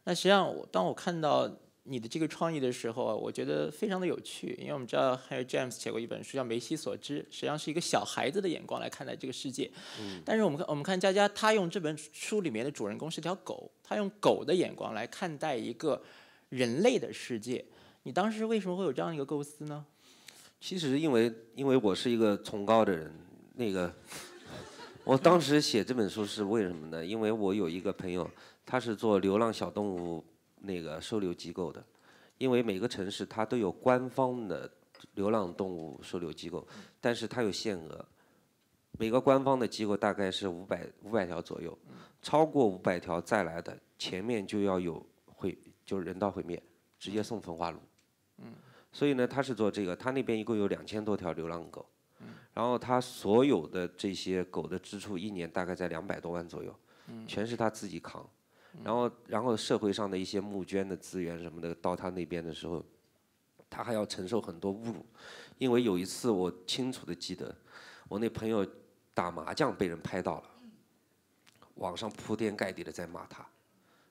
那实际上，我当我看到你的这个创意的时候，我觉得非常的有趣，因为我们知道还有 James 写过一本书叫《梅西所知》，实际上是一个小孩子的眼光来看待这个世界。嗯但是我们看，我们看佳佳，他用这本书里面的主人公是条狗，他用狗的眼光来看待一个人类的世界。你当时为什么会有这样一个构思呢？其实因为因为我是一个崇高的人。那个，我当时写这本书是为什么呢？因为我有一个朋友，他是做流浪小动物那个收留机构的。因为每个城市它都有官方的流浪动物收留机构，但是它有限额，每个官方的机构大概是五百五百条左右，超过五百条再来的前面就要有毁，就是人道毁灭，直接送焚化炉。嗯所以呢，他是做这个，他那边一共有两千多条流浪狗。然后他所有的这些狗的支出一年大概在两百多万左右，全是他自己扛。然后，然后社会上的一些募捐的资源什么的到他那边的时候，他还要承受很多侮辱。因为有一次我清楚的记得，我那朋友打麻将被人拍到了，网上铺天盖地的在骂他。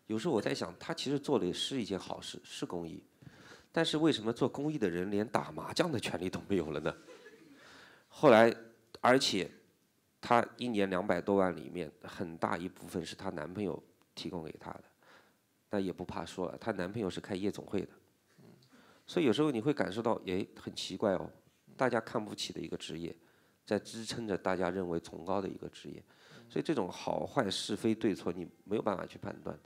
有时候我在想，他其实做的是一件好事，是公益，但是为什么做公益的人连打麻将的权利都没有了呢？后来，而且，她一年两百多万里面很大一部分是她男朋友提供给她的，那也不怕说了，她男朋友是开夜总会的，所以有时候你会感受到，哎，很奇怪哦，大家看不起的一个职业，在支撑着大家认为崇高的一个职业。所以这种好坏是非对错，你没有办法去判断。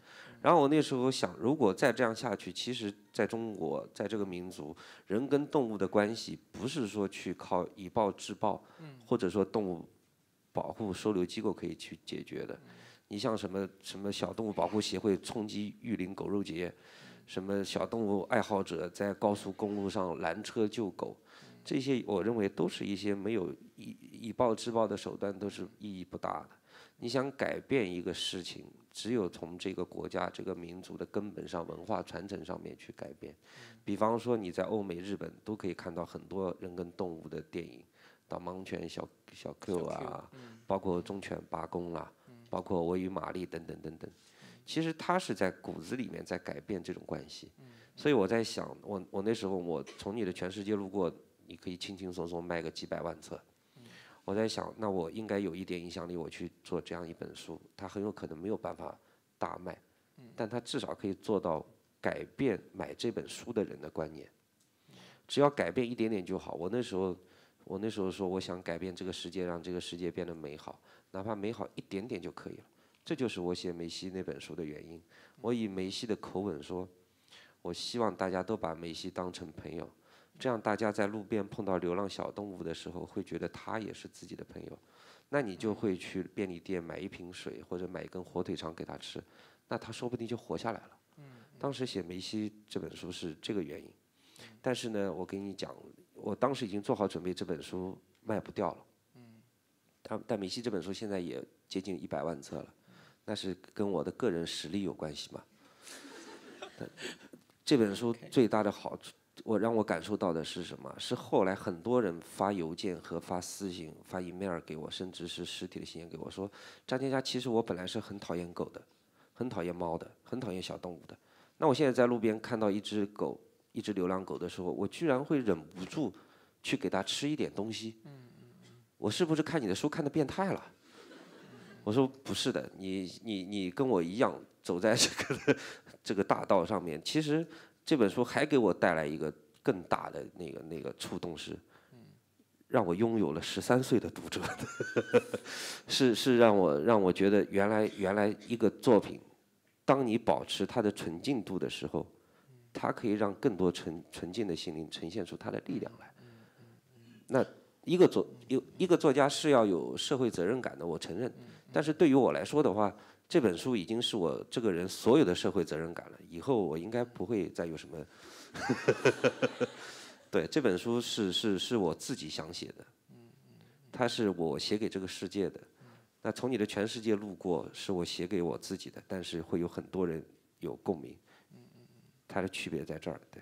然后我那时候想，如果再这样下去，其实在中国，在这个民族，人跟动物的关系不是说去靠以暴制暴，或者说动物保护收留机构可以去解决的。你像什么什么小动物保护协会冲击玉林狗肉节，什么小动物爱好者在高速公路上拦车救狗，这些我认为都是一些没有以以暴制暴的手段，都是意义不大的。你想改变一个事情，只有从这个国家、这个民族的根本上、文化传承上面去改变。比方说，你在欧美、日本都可以看到很多人跟动物的电影，导盲犬小小 Q 啊，包括忠犬八公啦，包括我与玛丽等等等等。其实它是在骨子里面在改变这种关系。所以我在想，我我那时候我从你的全世界路过，你可以轻轻松松卖个几百万册。我在想，那我应该有一点影响力，我去做这样一本书。它很有可能没有办法大卖，但它至少可以做到改变买这本书的人的观念。只要改变一点点就好。我那时候，我那时候说，我想改变这个世界，让这个世界变得美好，哪怕美好一点点就可以了。这就是我写梅西那本书的原因。我以梅西的口吻说，我希望大家都把梅西当成朋友，这样大家在路边碰到流浪小动物的时候，会觉得它也是自己的朋友，那你就会去便利店买一瓶水或者买一根火腿肠给它吃，那它说不定就活下来了。当时写梅西这本书是这个原因，但是呢，我跟你讲，我当时已经做好准备，这本书卖不掉了。但但梅西这本书现在也接近一百万册了，那是跟我的个人实力有关系嘛。这本书最大的好处，我让我感受到的是什么？是后来很多人发邮件和发私信、发 email 给我，甚至是实体的信件给我说：“张天佳，其实我本来是很讨厌狗的，很讨厌猫的，很讨厌小动物的。那我现在在路边看到一只狗、一只流浪狗的时候，我居然会忍不住去给它吃一点东西。我是不是看你的书看的变态了？”我说：“不是的，你你你跟我一样走在这个 这个大道上面。其实这本书还给我带来一个更大的那个那个触动是，让我拥有了十三岁的读者，是是让我让我觉得原来原来一个作品，当你保持它的纯净度的时候，它可以让更多纯纯净的心灵呈现出它的力量来。那一个作有一个作家是要有社会责任感的，我承认。但是对于我来说的话，这本书已经是我这个人所有的社会责任感了。以后我应该不会再有什么。对，这本书是是是我自己想写的，它是我写给这个世界的。那从你的全世界路过，是我写给我自己的，但是会有很多人有共鸣。它的区别在这儿，对。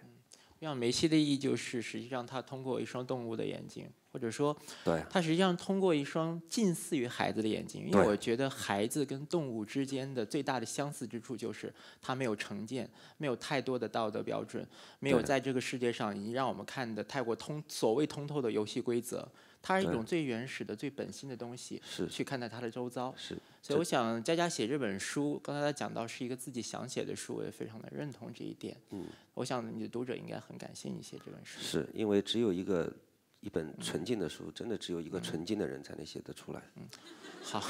像梅西的意义就是，实际上他通过一双动物的眼睛，或者说，对，他实际上通过一双近似于孩子的眼睛，因为我觉得孩子跟动物之间的最大的相似之处就是，他没有成见，没有太多的道德标准，没有在这个世界上已经让我们看的太过通所谓通透的游戏规则。它是一种最原始的、最本心的东西，是去看待它的周遭。是，所以我想佳佳写这本书，刚才他讲到是一个自己想写的书，我也非常的认同这一点。嗯，我想你的读者应该很感谢你写这本书。是因为只有一个一本纯净的书，真的只有一个纯净的人才能写得出来。嗯，好，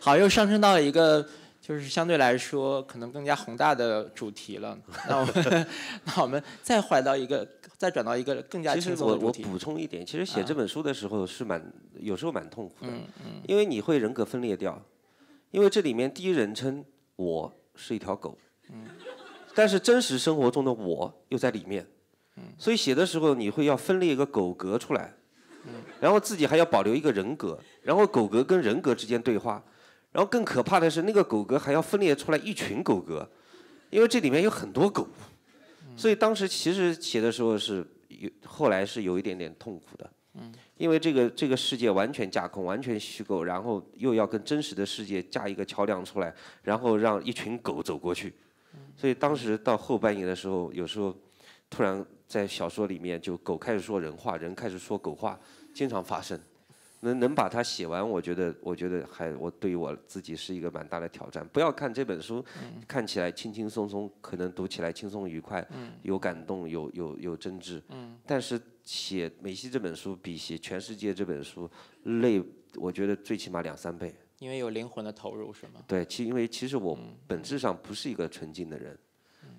好，又上升到了一个。就是相对来说，可能更加宏大的主题了。那我们，那我们再回到一个，再转到一个更加轻松的主题。我我补充一点，其实写这本书的时候是蛮，有时候蛮痛苦的。嗯嗯。因为你会人格分裂掉，因为这里面第一人称我是一条狗。嗯。但是真实生活中的我又在里面。所以写的时候你会要分裂一个狗格出来。然后自己还要保留一个人格，然后狗格跟人格之间对话。然后更可怕的是，那个狗格还要分裂出来一群狗格，因为这里面有很多狗，所以当时其实写的时候是有，后来是有一点点痛苦的，因为这个这个世界完全架空，完全虚构，然后又要跟真实的世界架一个桥梁出来，然后让一群狗走过去，所以当时到后半夜的时候，有时候突然在小说里面就狗开始说人话，人开始说狗话，经常发生。能能把它写完，我觉得，我觉得还我对于我自己是一个蛮大的挑战。不要看这本书，看起来轻轻松松，可能读起来轻松愉快，有感动，有有有真挚。但是写梅西这本书比写全世界这本书累，我觉得最起码两三倍。因为有灵魂的投入，是吗？对，其因为其实我本质上不是一个纯净的人，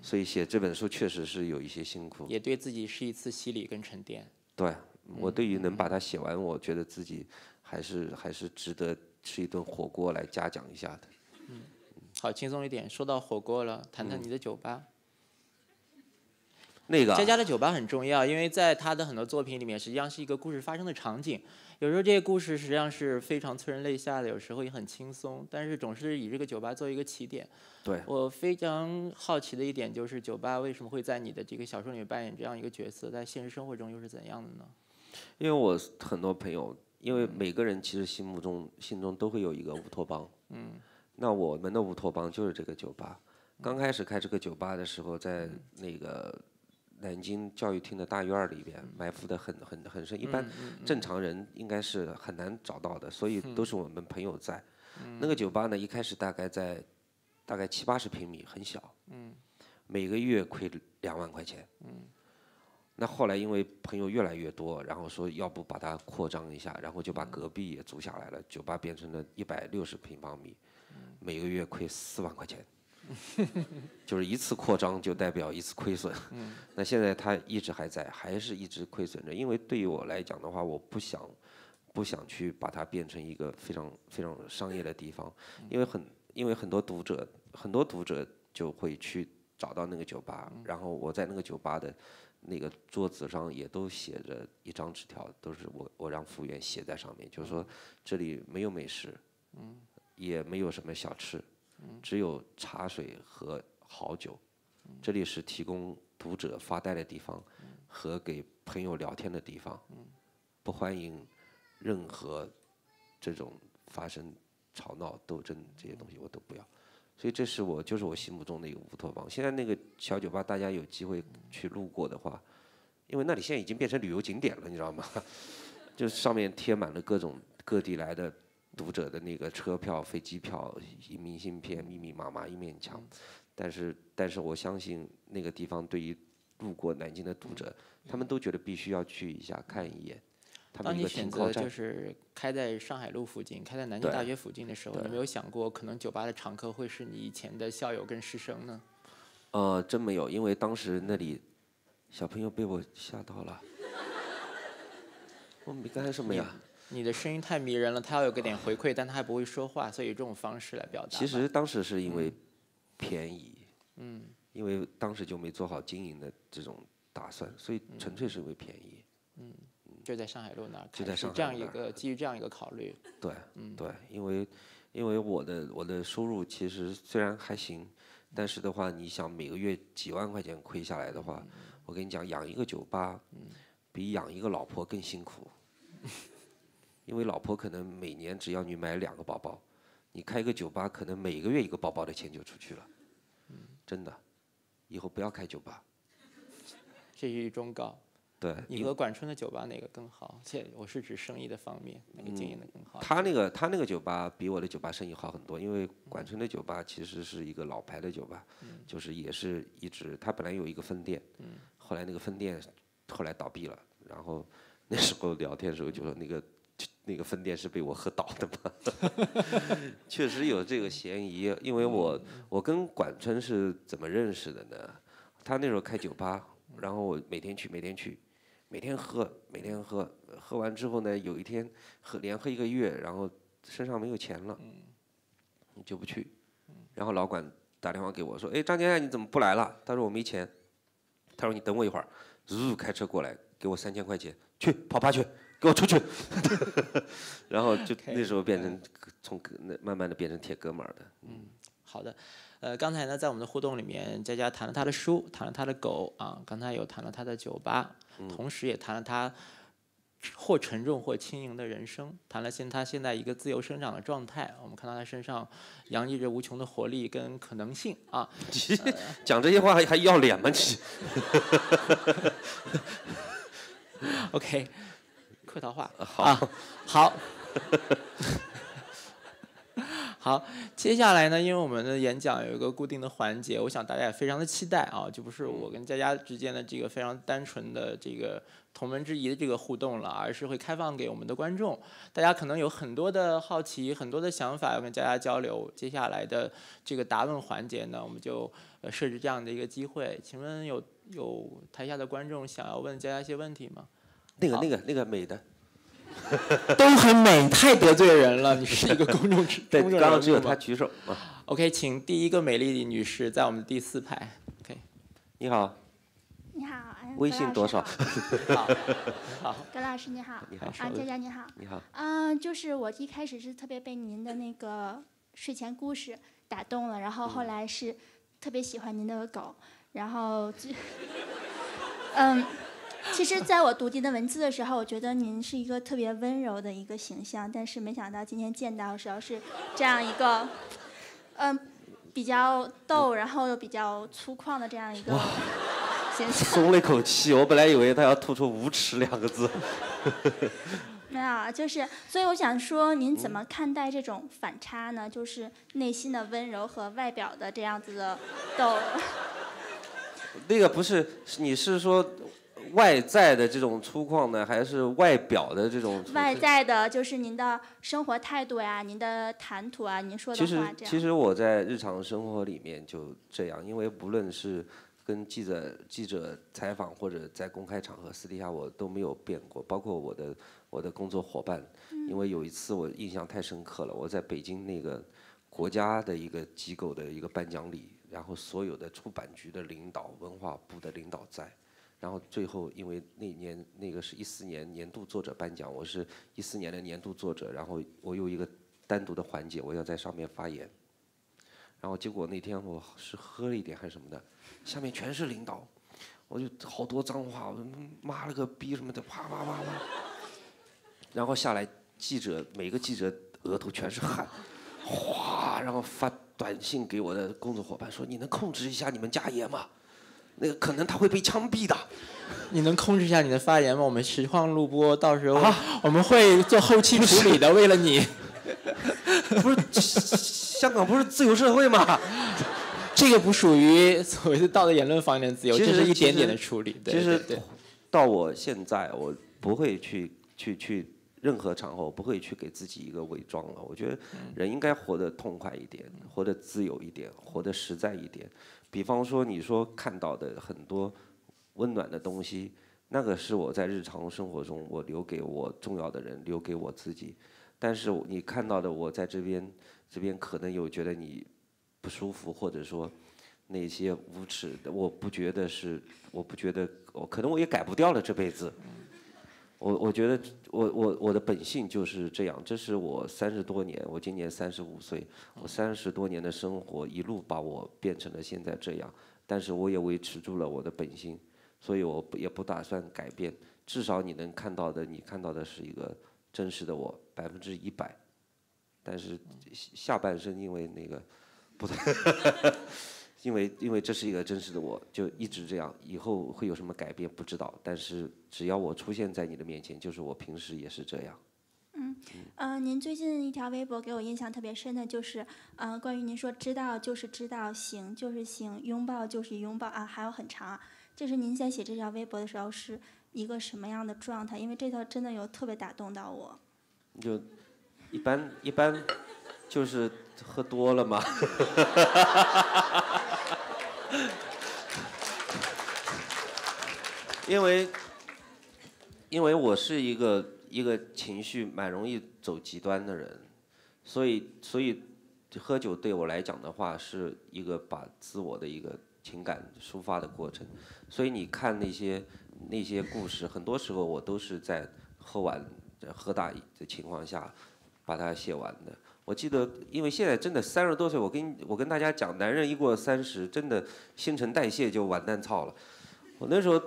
所以写这本书确实是有一些辛苦。也对自己是一次洗礼跟沉淀。对。我对于能把它写完，我觉得自己还是还是值得吃一顿火锅来嘉奖一下的。嗯，好，轻松一点。说到火锅了，谈谈你的酒吧。那个佳佳的酒吧很重要，因为在他的很多作品里面，实际上是一个故事发生的场景。有时候这些故事实际上是非常催人泪下的，有时候也很轻松，但是总是以这个酒吧作为一个起点。对。我非常好奇的一点就是，酒吧为什么会在你的这个小说里面扮演这样一个角色，在现实生活中又是怎样的呢？因为我很多朋友，因为每个人其实心目中心中都会有一个乌托邦。嗯。那我们的乌托邦就是这个酒吧。刚开始开这个酒吧的时候，在那个南京教育厅的大院里边埋伏的很很很深，一般正常人应该是很难找到的，所以都是我们朋友在。那个酒吧呢，一开始大概在大概七八十平米，很小。嗯。每个月亏两万块钱。嗯。那后来因为朋友越来越多，然后说要不把它扩张一下，然后就把隔壁也租下来了，酒吧变成了一百六十平方米，每个月亏四万块钱。就是一次扩张就代表一次亏损。那现在它一直还在，还是一直亏损着。因为对于我来讲的话，我不想不想去把它变成一个非常非常商业的地方，因为很因为很多读者很多读者就会去找到那个酒吧，然后我在那个酒吧的那个桌子上也都写着一张纸条，都是我我让服务员写在上面，就是说这里没有美食，也没有什么小吃，只有茶水和好酒，这里是提供读者发呆的地方和给朋友聊天的地方，不欢迎任何这种发生吵闹、斗争这些东西，我都不要。所以这是我就是我心目中的一个乌托邦。现在那个小酒吧，大家有机会去路过的话，因为那里现在已经变成旅游景点了，你知道吗？就上面贴满了各种各地来的读者的那个车票、飞机票、明信片，密密麻麻一面墙。但是，但是我相信那个地方对于路过南京的读者，他们都觉得必须要去一下看一眼。他们当你选择就。是开在上海路附近，开在南京大学附近的时候，你有没有想过，可能酒吧的常客会是你以前的校友跟师生呢？呃，真没有，因为当时那里小朋友被我吓到了。我没干什么呀？你的声音太迷人了，他要有个点回馈，但他还不会说话，所以以这种方式来表达。其实当时是因为便宜，嗯，因为当时就没做好经营的这种打算，所以纯粹是因为便宜。嗯。就在上海路那儿，就在是这样一上海路那儿个基于这样一个考虑，对，嗯。对，因为因为我的我的收入其实虽然还行，但是的话，你想每个月几万块钱亏下来的话，我跟你讲，养一个酒吧，比养一个老婆更辛苦，因为老婆可能每年只要你买两个包包，你开一个酒吧，可能每个月一个包包的钱就出去了，真的，以后不要开酒吧，这是一忠告。对，你和管春的酒吧哪个更好？且我是指生意的方面，哪个经营的更好？他那个他那个酒吧比我的酒吧生意好很多，因为管春的酒吧其实是一个老牌的酒吧，就是也是一直他本来有一个分店，后来那个分店后来倒闭了，然后那时候聊天的时候就说那个那个分店是被我喝倒的吗，确实有这个嫌疑，因为我我跟管春是怎么认识的呢？他那时候开酒吧，然后我每天去每天去。每天喝，每天喝，喝完之后呢，有一天喝连喝一个月，然后身上没有钱了，你就不去。然后老管打电话给我说：“哎，张建你怎么不来了？”他说：“我没钱。”他说：“你等我一会儿。”呜，开车过来给我三千块钱，去跑吧去，给我出去。然后就那时候变成从那慢慢的变成铁哥们儿的。嗯好的，呃，刚才呢，在我们的互动里面，佳佳谈了他的书，谈了他的狗啊，刚才有谈了他的酒吧，同时也谈了他或沉重或轻盈的人生，谈了现他现在一个自由生长的状态。我们看到他身上洋溢着无穷的活力跟可能性啊。讲这些话还还要脸吗？你 OK，客套话。好啊，好，好，接下来呢，因为我们的演讲有一个固定的环节，我想大家也非常的期待啊，就不是我跟佳佳之间的这个非常单纯的这个同门之谊的这个互动了，而是会开放给我们的观众，大家可能有很多的好奇，很多的想法要跟佳佳交流。接下来的这个答问环节呢，我们就呃设置这样的一个机会，请问有有台下的观众想要问佳佳一些问题吗？那个那个那个美的，都很美，太得罪人了。你是一个公众对，公众刚刚只有他举手啊。OK，请第一个美丽的女士在我们第四排。OK，你好，你好，哎微信多少？好。葛老师你好，你好啊，佳佳你好，你好。嗯、就是我一开始是特别被您的那个睡前故事打动了，然后后来是特别喜欢您的狗，然后就，嗯，其实在我读您的文字的时候，我觉得您是一个特别温柔的一个形象，但是没想到今天见到的时候是这样一个，嗯，比较逗，然后又比较粗犷的这样一个形象。松了一口气，我本来以为他要吐出无耻两个字。没有啊，就是，所以我想说，您怎么看待这种反差呢？就是内心的温柔和外表的这样子的逗。那个不是，你是说外在的这种粗犷呢，还是外表的这种？外在的就是您的生活态度呀，您的谈吐啊，您说的话这样。其实，其实我在日常生活里面就这样，因为不论是跟记者记者采访，或者在公开场合、私底下，我都没有变过。包括我的我的工作伙伴，因为有一次我印象太深刻了，我在北京那个国家的一个机构的一个颁奖礼。然后所有的出版局的领导、文化部的领导在，然后最后因为那年那个是一四年年度作者颁奖，我是一四年的年度作者，然后我有一个单独的环节，我要在上面发言，然后结果那天我是喝了一点还是什么的，下面全是领导，我就好多脏话，我妈了个逼什么的，啪啪啪啪，然后下来记者每个记者额头全是汗，哗，然后发。短信给我的工作伙伴说：“你能控制一下你们家爷吗？那个可能他会被枪毙的。你能控制一下你的发言吗？我们实况录播，到时候我们会做后期处理的。为了你，不是香港不是自由社会吗？这个不属于所谓的道德言论方面的自由，这是一点点的处理。其实到我现在，我不会去去去。”任何场合，我不会去给自己一个伪装了。我觉得人应该活得痛快一点，活得自由一点，活得实在一点。比方说，你说看到的很多温暖的东西，那个是我在日常生活中我留给我重要的人，留给我自己。但是你看到的，我在这边这边可能有觉得你不舒服，或者说那些无耻的，我不觉得是，我不觉得，我可能我也改不掉了这辈子。我我觉得我我我的本性就是这样，这是我三十多年，我今年三十五岁，我三十多年的生活一路把我变成了现在这样，但是我也维持住了我的本性，所以我也不打算改变，至少你能看到的，你看到的是一个真实的我，百分之一百，但是下半生因为那个不对。因为因为这是一个真实的我，就一直这样。以后会有什么改变不知道，但是只要我出现在你的面前，就是我平时也是这样。嗯嗯，您最近一条微博给我印象特别深的就是，嗯，关于您说知道就是知道，行就是行，拥抱就是拥抱啊，还有很长啊。就是您在写这条微博的时候是一个什么样的状态？因为这条真的有特别打动到我。就一般一般，就是喝多了嘛。因为，因为我是一个一个情绪蛮容易走极端的人，所以所以喝酒对我来讲的话是一个把自我的一个情感抒发的过程。所以你看那些那些故事，很多时候我都是在喝完喝大的情况下把它写完的。我记得，因为现在真的三十多岁，我跟我跟大家讲，男人一过三十，真的新陈代谢就完蛋操了。我那时候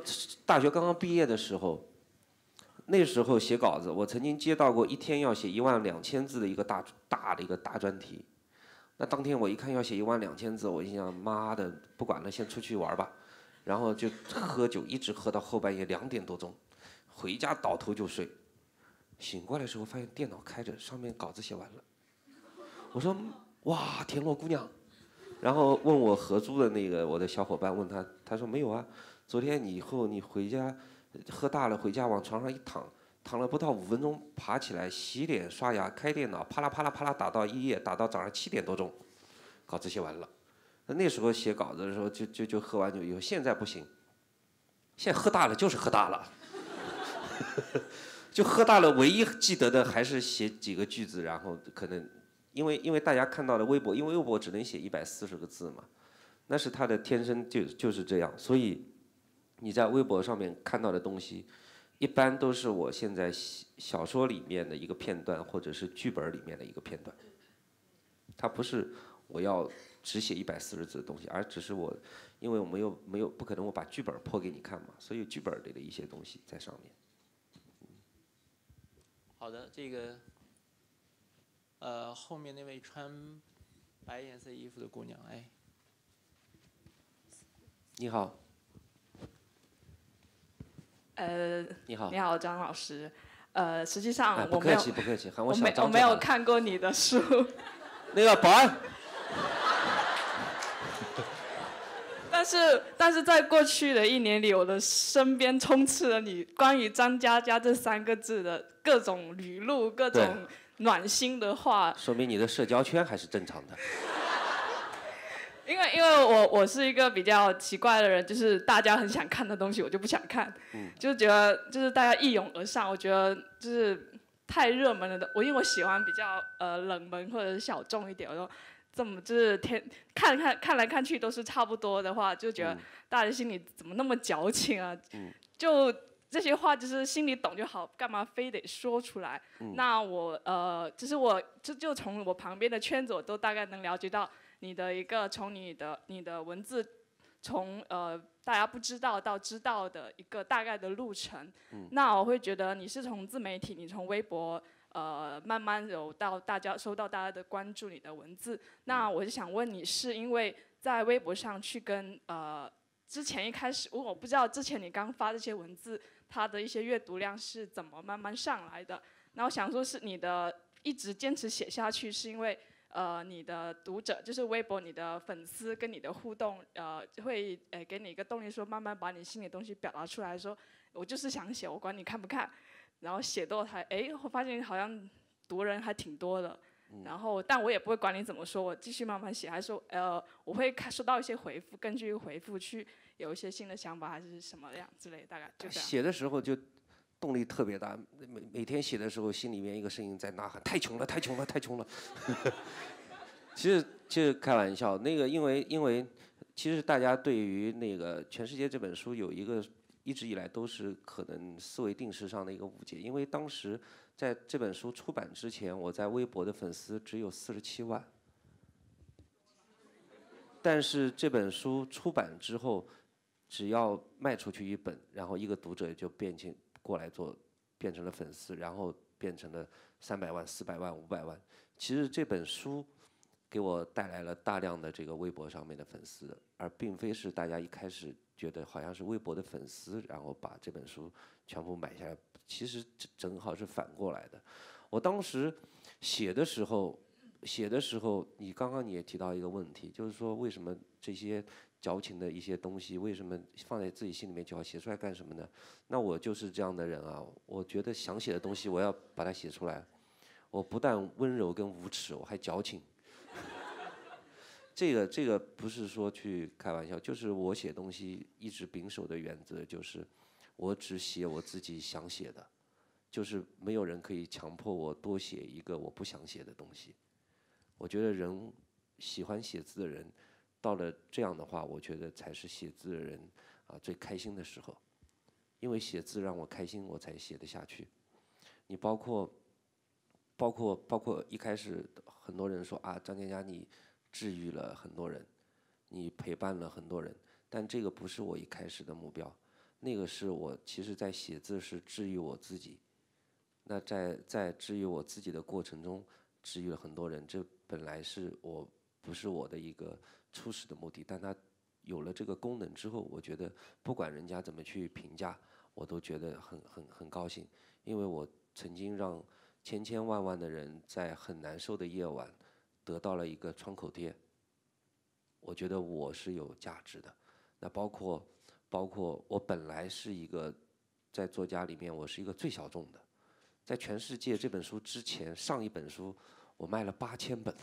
大学刚刚毕业的时候，那时候写稿子，我曾经接到过一天要写一万两千字的一个大大的一个大专题。那当天我一看要写一万两千字，我心想妈的，不管了，先出去玩吧。然后就喝酒，一直喝到后半夜两点多钟，回家倒头就睡。醒过来的时候发现电脑开着，上面稿子写完了。我说哇，田螺姑娘，然后问我合租的那个我的小伙伴，问他，他说没有啊，昨天你以后你回家喝大了，回家往床上一躺，躺了不到五分钟，爬起来洗脸刷牙开电脑，啪啦啪啦啪啦打到一夜，打到早上七点多钟，稿子写完了。那那时候写稿子的时候就就就喝完酒以后，现在不行，现在喝大了就是喝大了，就喝大了，唯一记得的还是写几个句子，然后可能。因为因为大家看到的微博，因为微博只能写一百四十个字嘛，那是他的天生就就是这样，所以你在微博上面看到的东西，一般都是我现在小说里面的一个片段，或者是剧本里面的一个片段。它不是我要只写一百四十字的东西，而只是我，因为我没有没有不可能我把剧本破给你看嘛，所以剧本里的一些东西在上面。好的，这个。呃，后面那位穿白颜色衣服的姑娘，哎，你好。呃，你好，你好，张老师。呃，实际上我没有，不客气，不客气，喊我小张我没有看过你的书。那个保安。但是但是在过去的一年里，我的身边充斥了你关于张嘉佳这三个字的各种语录、各种暖心的话。说明你的社交圈还是正常的。因为因为我我是一个比较奇怪的人，就是大家很想看的东西，我就不想看，嗯 就觉得就是大家一涌而上，我觉得就是太热门了的。我因为我喜欢比较呃冷门或者是小众一点，我说这么就是天看看看来看去都是差不多的话，就觉得嗯大家心里怎么那么矫情啊？嗯就这些话就是心里懂就好，干嘛非得说出来？嗯那我呃，就是我就就从我旁边的圈子，我都大概能了解到你的一个从你的你的文字，从呃大家不知道到知道的一个大概的路程。嗯那我会觉得你是从自媒体，你从微博。呃，慢慢有到大家收到大家的关注，你的文字。那我就想问你，是因为在微博上去跟呃之前一开始，我我不知道之前你刚发这些文字，它的一些阅读量是怎么慢慢上来的。那我想说，是你的一直坚持写下去，是因为呃你的读者，就是微博你的粉丝跟你的互动，呃会呃给你一个动力，说慢慢把你心里的东西表达出来，说我就是想写，我管你看不看。然后写到才，哎，我发现好像读人还挺多的。然后，但我也不会管你怎么说，我继续慢慢写，还说，呃，我会看收到一些回复，根据回复去有一些新的想法，还是什么样之类，大概就这样。写的时候就动力特别大，每每天写的时候，心里面一个声音在呐喊：太穷了，太穷了，太穷了。其实其实开玩笑，那个因为因为其实大家对于那个《全世界》这本书有一个一直以来都是可能思维定式上的一个误解，因为当时在这本书出版之前，我在微博的粉丝只有四十七万。但是这本书出版之后，只要卖出去一本，然后一个读者就变成过来做，变成了粉丝，然后变成了三百万、四百万、五百万。其实这本书给我带来了大量的这个微博上面的粉丝，而并非是大家一开始觉得好像是微博的粉丝，然后把这本书全部买下来。其实正好是反过来的。我当时写的时候，写的时候，你刚刚你也提到一个问题，就是说为什么这些矫情的一些东西，为什么放在自己心里面就要写出来干什么呢？那我就是这样的人啊，我觉得想写的东西，我要把它写出来。我不但温柔跟无耻，我还矫情。这个这个不是说去开玩笑，就是我写东西一直秉守的原则就是，我只写我自己想写的，就是没有人可以强迫我多写一个我不想写的东西。我觉得人喜欢写字的人，到了这样的话，我觉得才是写字的人啊最开心的时候，因为写字让我开心，我才写得下去。你包括，包括包括一开始很多人说啊，张嘉佳你治愈了很多人，你陪伴了很多人，但这个不是我一开始的目标，那个是我其实在写字是治愈我自己。那在在治愈我自己的过程中，治愈了很多人，这本来是我不是我的一个初始的目的，但它有了这个功能之后，我觉得不管人家怎么去评价，我都觉得很很很高兴，因为我曾经让千千万万的人在很难受的夜晚得到了一个创口贴，我觉得我是有价值的。那包括包括我本来是一个在作家里面我是一个最小众的。在全世界这本书之前，上一本书我卖了八千本，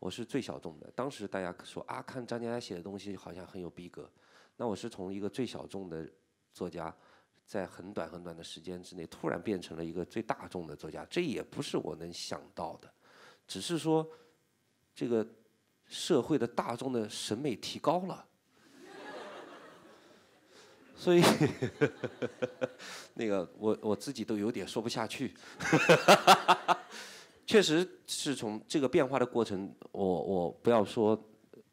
我是最小众的。当时大家说啊，看张嘉佳写的东西好像很有逼格，那我是从一个最小众的作家，在很短很短的时间之内，突然变成了一个最大众的作家，这也不是我能想到的，只是说这个社会的大众的审美提高了。所以，那个我我自己都有点说不下去。确实是从这个变化的过程，我我不要说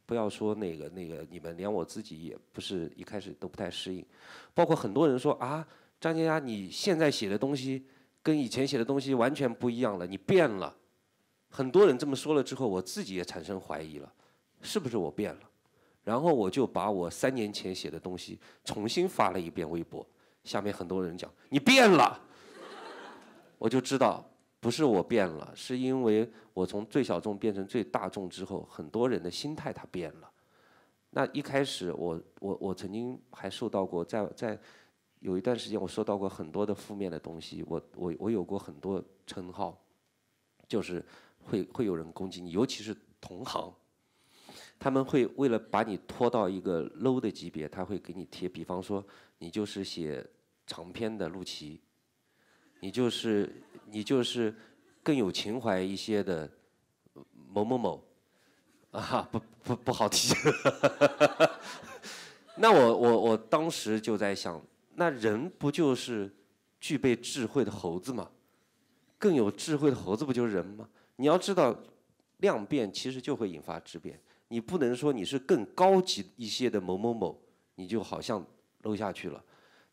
不要说那个那个，你们连我自己也不是一开始都不太适应。包括很多人说啊，张嘉佳，你现在写的东西跟以前写的东西完全不一样了，你变了。很多人这么说了之后，我自己也产生怀疑了，是不是我变了？然后我就把我三年前写的东西重新发了一遍微博，下面很多人讲你变了，我就知道不是我变了，是因为我从最小众变成最大众之后，很多人的心态他变了。那一开始我我我曾经还受到过在在有一段时间我受到过很多的负面的东西，我我我有过很多称号，就是会会有人攻击你，尤其是同行，他们会为了把你拖到一个 low 的级别，他会给你贴，比方说你就是写长篇的陆琪，你就是你就是更有情怀一些的某某某，啊不不不好提。那我我我当时就在想，那人不就是具备智慧的猴子吗？更有智慧的猴子不就是人吗？你要知道，量变其实就会引发质变。你不能说你是更高级一些的某某某，你就好像漏下去了。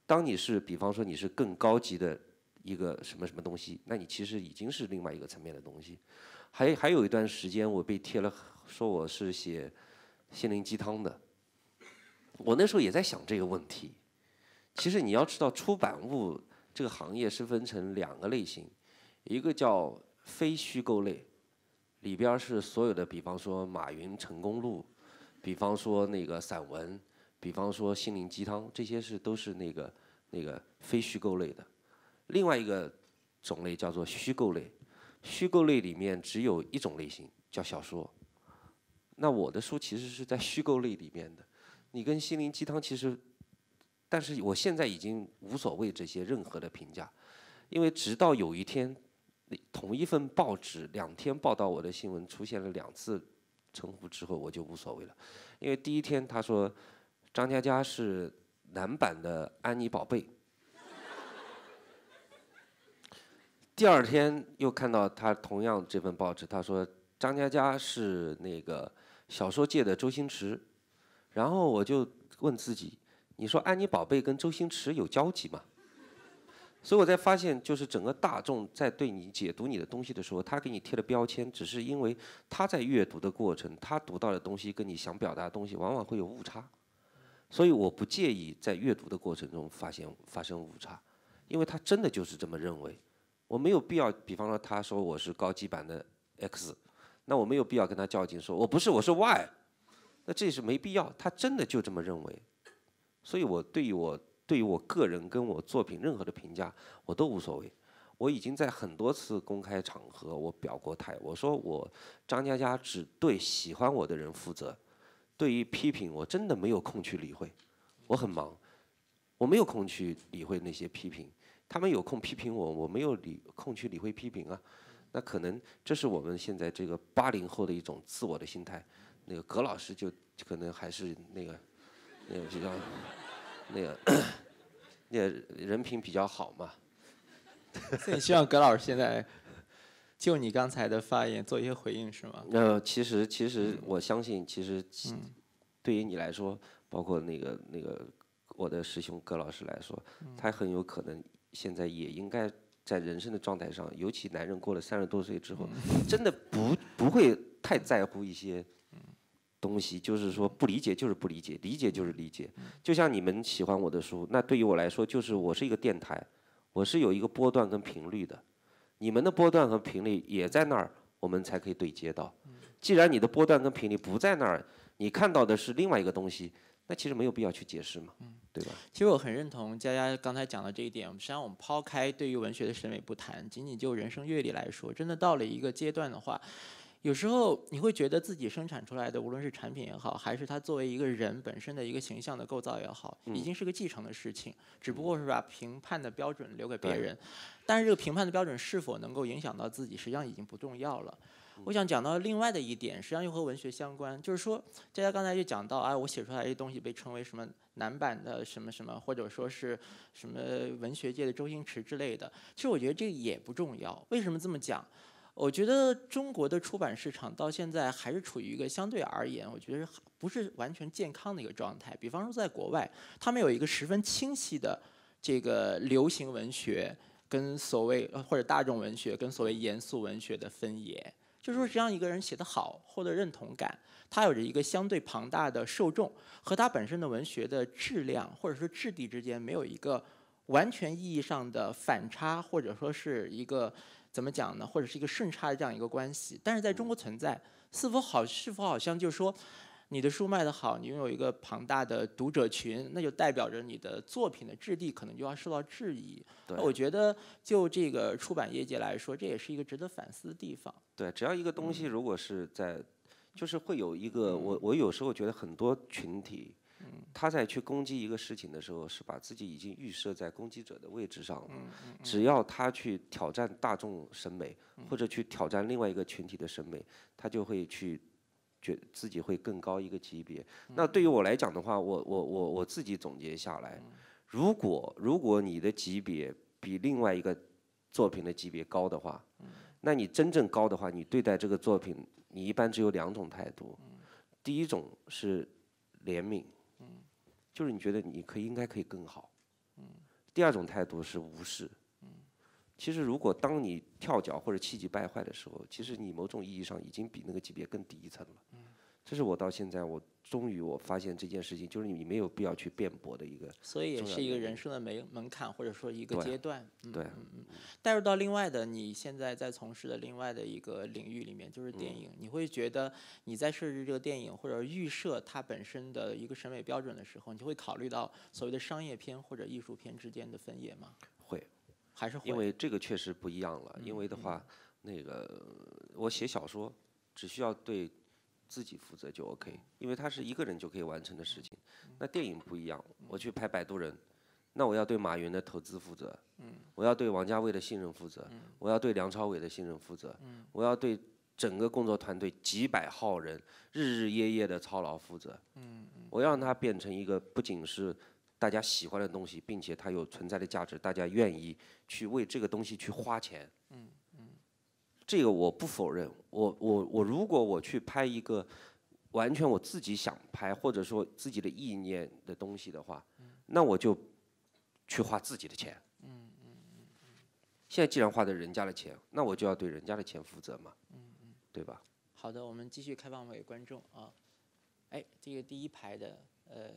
当你是比方说你是更高级的一个什么什么东西，那你其实已经是另外一个层面的东西。还还有一段时间我被贴了说我是写心灵鸡汤的，我那时候也在想这个问题。其实你要知道，出版物这个行业是分成两个类型，一个叫非虚构类，里边是所有的，比方说马云成功录，比方说那个散文，比方说心灵鸡汤，这些是都是那个那个非虚构类的。另外一个种类叫做虚构类，虚构类里面只有一种类型叫小说。那我的书其实是在虚构类里面的，你跟心灵鸡汤其实，但是我现在已经无所谓这些任何的评价，因为直到有一天，同一份报纸两天报道我的新闻出现了两次称呼之后，我就无所谓了，因为第一天他说张嘉佳是男版的安妮宝贝，第二天又看到他同样这份报纸，他说张嘉佳是那个小说界的周星驰，然后我就问自己，你说安妮宝贝跟周星驰有交集吗？所以我在发现，就是整个大众在对你解读你的东西的时候，他给你贴了标签，只是因为他在阅读的过程，他读到的东西跟你想表达的东西往往会有误差，所以我不介意在阅读的过程中发现发生误差，因为他真的就是这么认为，我没有必要，比方说他说我是高级版的 X，那我没有必要跟他较劲，说我不是，我是 Y，那这是没必要，他真的就这么认为，所以我对于我。对于我个人跟我作品任何的评价，我都无所谓。我已经在很多次公开场合我表过态，我说我张嘉佳只对喜欢我的人负责，对于批评我真的没有空去理会，我很忙，我没有空去理会那些批评。他们有空批评我，我没有理空去理会批评啊。那可能这是我们现在这个八零后的一种自我的心态。那个葛老师就可能还是那个那个比较。那个，那个人品比较好嘛。所以希望葛老师现在就你刚才的发言做一些回应，是吗？呃，其实其实我相信，其实对于你来说，包括那个那个我的师兄葛老师来说，他很有可能现在也应该在人生的状态上，尤其男人过了三十多岁之后，真的不不会太在乎一些。东西就是说不理解就是不理解，理解就是理解。就像你们喜欢我的书，那对于我来说就是我是一个电台，我是有一个波段跟频率的，你们的波段和频率也在那儿，我们才可以对接到。既然你的波段跟频率不在那儿，你看到的是另外一个东西，那其实没有必要去解释嘛，对吧？其实我很认同佳佳刚才讲的这一点。实际上我们抛开对于文学的审美不谈，仅仅就人生阅历来说，真的到了一个阶段的话。有时候你会觉得自己生产出来的，无论是产品也好，还是他作为一个人本身的一个形象的构造也好，已经是个继承的事情，只不过是把评判的标准留给别人。但是这个评判的标准是否能够影响到自己，实际上已经不重要了。我想讲到另外的一点，实际上又和文学相关，就是说，大家刚才就讲到，啊，我写出来一些东西被称为什么男版的什么什么，或者说是什么文学界的周星驰之类的。其实我觉得这个也不重要。为什么这么讲？我觉得中国的出版市场到现在还是处于一个相对而言，我觉得不是完全健康的一个状态。比方说，在国外，他们有一个十分清晰的这个流行文学跟所谓或者大众文学跟所谓严肃文学的分野。就是说，实际上一个人写得好，获得认同感，他有着一个相对庞大的受众，和他本身的文学的质量或者说质地之间没有一个完全意义上的反差，或者说是一个。怎么讲呢？或者是一个顺差的这样一个关系，但是在中国存在，是否好？是否好像就是说，你的书卖得好，你拥有一个庞大的读者群，那就代表着你的作品的质地可能就要受到质疑。对我觉得就这个出版业界来说，这也是一个值得反思的地方。对，只要一个东西如果是在，就是会有一个嗯我我有时候觉得很多群体，他在去攻击一个事情的时候，是把自己已经预设在攻击者的位置上了。嗯只要他去挑战大众审美，或者去挑战另外一个群体的审美，他就会去觉自己会更高一个级别。那对于我来讲的话，我我我我自己总结下来，如果如果你的级别比另外一个作品的级别高的话，那你真正高的话，你对待这个作品，你一般只有两种态度。第一种是怜悯，就是你觉得你可以应该可以更好。第二种态度是无视。其实，如果当你跳脚或者气急败坏的时候，其实你某种意义上已经比那个级别更低一层了。这是我到现在我终于我发现这件事情，就是你没有必要去辩驳的一个。所以也是一个人生的门门槛，或者说一个阶段。嗯对嗯嗯。带入到另外的你现在在从事的另外的一个领域里面，就是电影，你会觉得你在设置这个电影或者预设它本身的一个审美标准的时候，你就会考虑到所谓的商业片或者艺术片之间的分野吗？会，还是会？因为这个确实不一样了。因为的话，那个我写小说只需要对自己负责就 OK，因为它是一个人就可以完成的事情。那电影不一样，我去拍《摆渡人》，那我要对马云的投资负责，我要对王家卫的信任负责，我要对梁朝伟的信任负责，我要对整个工作团队几百号人日日夜夜的操劳负责。我要让它变成一个不仅是大家喜欢的东西，并且它有存在的价值，大家愿意去为这个东西去花钱。这个我不否认。我我我，如果我去拍一个完全我自己想拍，或者说自己的意念的东西的话，那我就去花自己的钱。现在既然花的人家的钱，那我就要对人家的钱负责嘛，对吧？好的，我们继续开放给观众啊。哎，这个第一排的，呃，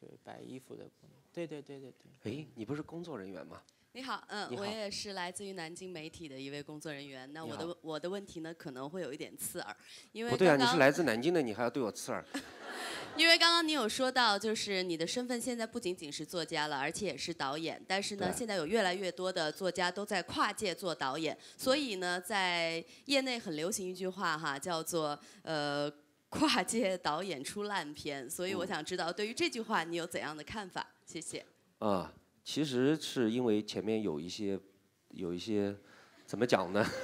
就是白衣服的姑娘，对对对对对。哎，你不是工作人员吗？你好，嗯，我也是来自于南京媒体的一位工作人员。那我的我的问题呢，可能会有一点刺耳，因为不对啊，你是来自南京的，你还要对我刺耳。因为刚刚你有说到，就是你的身份现在不仅仅是作家了，而且也是导演。但是呢，现在有越来越多的作家都在跨界做导演，所以呢，在业内很流行一句话哈，叫做呃 跨界导演出烂片。所以我嗯想知道，对于这句话你有怎样的看法？谢谢。啊，其实是因为前面有一些有一些怎么讲呢？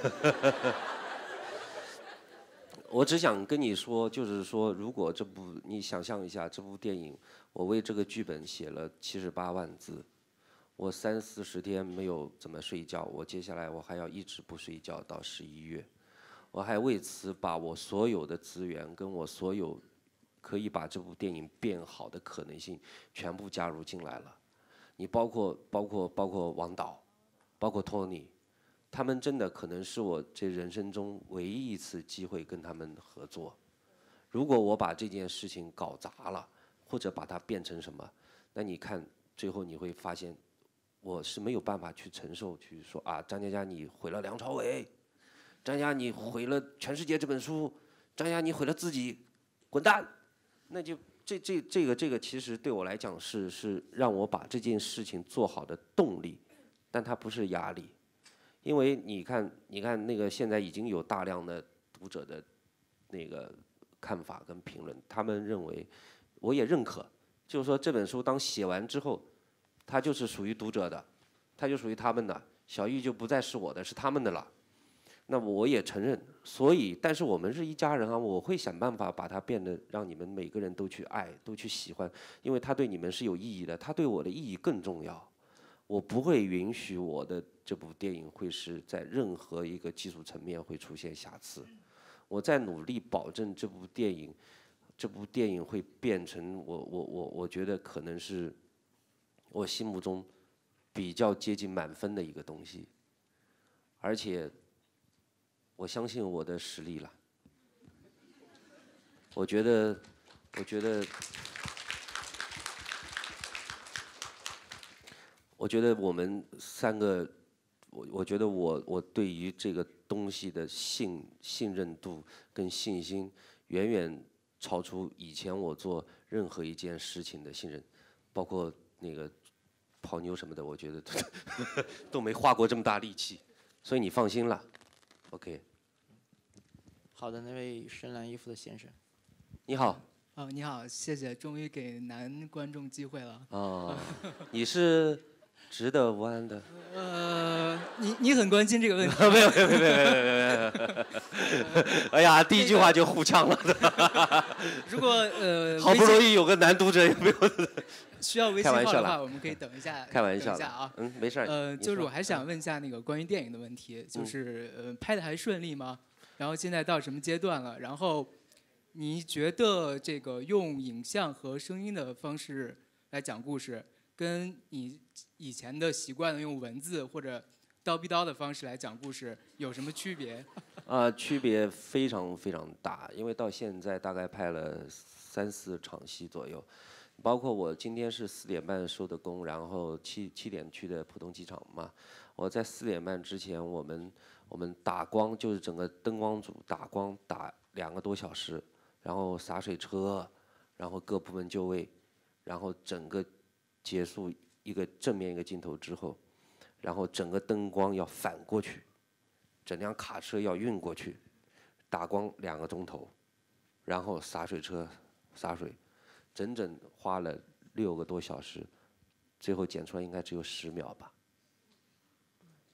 我只想跟你说，就是说，如果这部你想象一下，这部电影，我为这个剧本写了七十八万字，我三四十天没有怎么睡觉，我接下来我还要一直不睡觉到十一月，我还为此把我所有的资源跟我所有可以把这部电影变好的可能性全部加入进来了。你包括包括包括王导，包括托尼，他们真的可能是我这人生中唯一一次机会跟他们合作。如果我把这件事情搞砸了，或者把它变成什么，那你看最后你会发现，我是没有办法去承受，去说啊，张嘉佳你毁了梁朝伟，张嘉你毁了全世界这本书，张嘉你毁了自己，滚蛋，那就这这这个这个其实对我来讲是是让我把这件事情做好的动力，但它不是压力，因为你看你看那个现在已经有大量的读者的那个看法跟评论，他们认为我也认可，就是说这本书当写完之后，它就是属于读者的，它就属于他们的，小玉就不再是我的，是他们的了。那么我也承认，所以，但是我们是一家人啊，我会想办法把它变得让你们每个人都去爱，都去喜欢，因为它对你们是有意义的，它对我的意义更重要。我不会允许我的这部电影会是在任何一个技术层面会出现瑕疵。我在努力保证这部电影，这部电影会变成我我我我觉得可能是我心目中比较接近满分的一个东西，而且。我相信我的实力了。我觉得，我觉得，我觉得我们三个，我我觉得我我对于这个东西的信信任度跟信心，远远超出以前我做任何一件事情的信任，包括那个泡妞什么的，我觉得 都没花过这么大力气，所以你放心了，OK。好的，那位深蓝衣服的先生，你好。哦，你好，谢谢，终于给男观众机会了。哦，你是值得弯的。呃，你你很关心这个问题？没有没有没有没有没有没有。哎呀，第一句话就互呛了。如果呃，好不容易有个男读者，有没有？需要微信号的话，我们可以等一下。开玩笑。等一下啊。嗯，没事儿。呃，就是我还想问一下那个关于电影的问题，就是呃，拍的还顺利吗？然后现在到什么阶段了？然后。你觉得这个用影像和声音的方式来讲故事，跟你以前的习惯用文字或者叨逼叨的方式来讲故事有什么区别？啊，区别非常非常大，因为到现在大概拍了三四场戏左右，包括我今天是四点半收的工，然后七七点去的浦东机场嘛。我在四点半之前，我们我们打光，就是整个灯光组打光打两个多小时。然后洒水车，然后各部门就位，然后整个结束一个正面一个镜头之后，然后整个灯光要反过去，整辆卡车要运过去，打光两个钟头，然后洒水车洒水，整整花了六个多小时，最后剪出来应该只有十秒吧。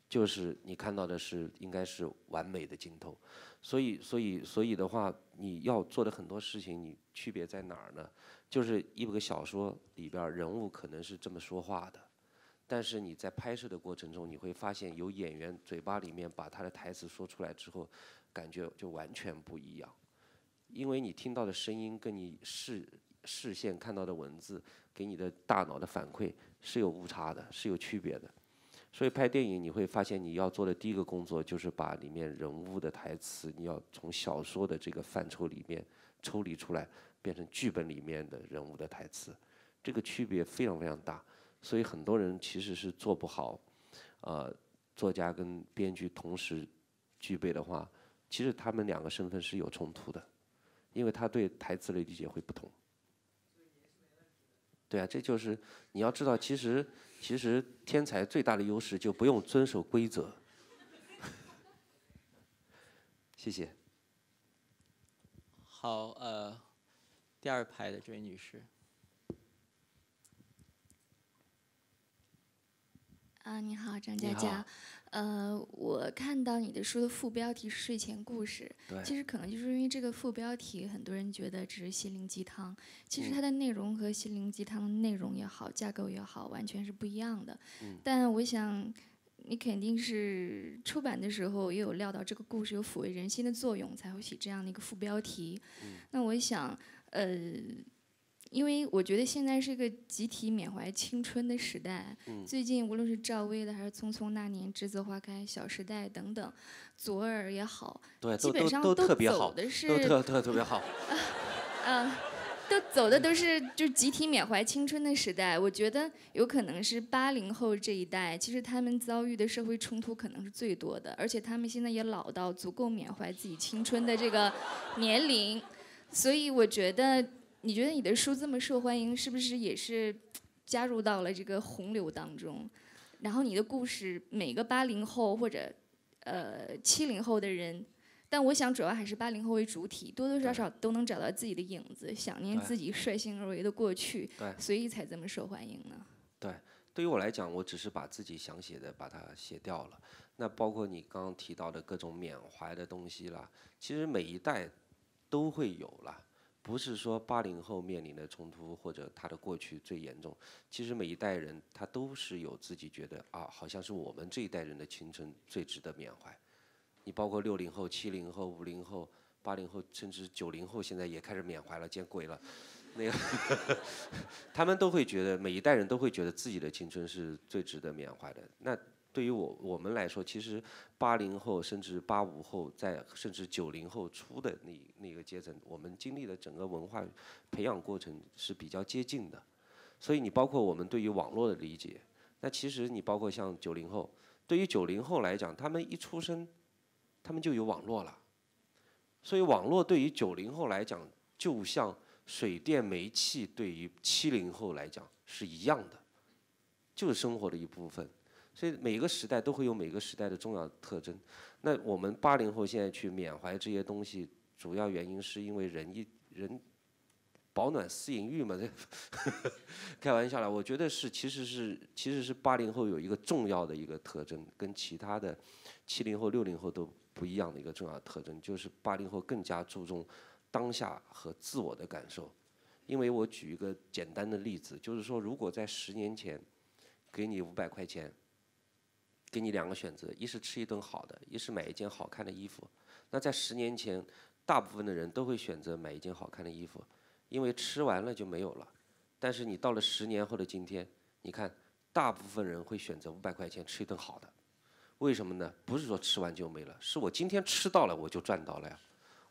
就是你看到的是应该是完美的镜头，所以所以所以的话，你要做的很多事情，你区别在哪儿呢？就是一个小说里边人物可能是这么说话的，但是你在拍摄的过程中，你会发现有演员嘴巴里面把他的台词说出来之后，感觉就完全不一样，因为你听到的声音跟你视视线看到的文字给你的大脑的反馈是有误差的，是有区别的。所以拍电影你会发现，你要做的第一个工作就是把里面人物的台词，你要从小说的这个范畴里面抽离出来，变成剧本里面的人物的台词，这个区别非常非常大。所以很多人其实是做不好，呃，作家跟编剧同时具备的话，其实他们两个身份是有冲突的，因为他对台词的理解会不同。对啊，这就是你要知道，其实。其实天才最大的优势就不用遵守规则。谢谢。好，呃，第二排的这位女士。啊，你好，张佳佳。呃，我看到你的书的副标题是睡前故事，其实可能就是因为这个副标题，很多人觉得只是心灵鸡汤。其实它的内容和心灵鸡汤的内容也好，架构也好，完全是不一样的。但我想，你肯定是出版的时候也有料到这个故事有抚慰人心的作用，才会起这样的一个副标题。那我想，呃。因为我觉得现在是一个集体缅怀青春的时代。最近无论是赵薇的，还是《匆匆那年》《栀子花开》《小时代》等等，左耳也好，基本上都走的是都特特特别好。嗯，都走的都是就集体缅怀青春的时代。我觉得有可能是八零后这一代，其实他们遭遇的社会冲突可能是最多的，而且他们现在也老到足够缅怀自己青春的这个年龄，所以我觉得。你觉得你的书这么受欢迎，是不是也是 加入到了这个洪流当中？然后你的故事，每个八零后或者呃七零后的人，但我想主要还是八零后为主体，多多少少都能找到自己的影子，想念自己率性而为的过去，所以才这么受欢迎呢。对，对于我来讲，我只是把自己想写的把它写掉了。那包括你刚刚提到的各种缅怀的东西啦，其实每一代都会有了。不是说八零后面临的冲突或者他的过去最严重，其实每一代人他都是有自己觉得啊，好像是我们这一代人的青春最值得缅怀。你包括六零后、七零后、五零后、八零后，甚至九零后，现在也开始缅怀了，见鬼了。那个，他们都会觉得每一代人都会觉得自己的青春是最值得缅怀的。那。对于我我们来说，其实八零后甚至八五后，在甚至九零后初的那那个阶层，我们经历的整个文化培养过程是比较接近的。所以你包括我们对于网络的理解，那其实你包括像九零后，对于九零后来讲，他们一出生，他们就有网络了。所以网络对于九零后来讲，就像水电煤气对于七零后来讲是一样的，就是生活的一部分。所以每个时代都会有每个时代的重要特征。那我们八零后现在去缅怀这些东西，主要原因是因为人一人保暖思淫欲嘛，这 开玩笑了。我觉得是，其实是其实是八零后有一个重要的一个特征，跟其他的七零后、六零后都不一样的一个重要特征，就是八零后更加注重当下和自我的感受。因为我举一个简单的例子，就是说，如果在十年前给你五百块钱。给你两个选择，一是吃一顿好的，一是买一件好看的衣服。那在十年前，大部分的人都会选择买一件好看的衣服，因为吃完了就没有了。但是你到了十年后的今天，你看，大部分人会选择五百块钱吃一顿好的，为什么呢？不是说吃完就没了，是我今天吃到了我就赚到了呀，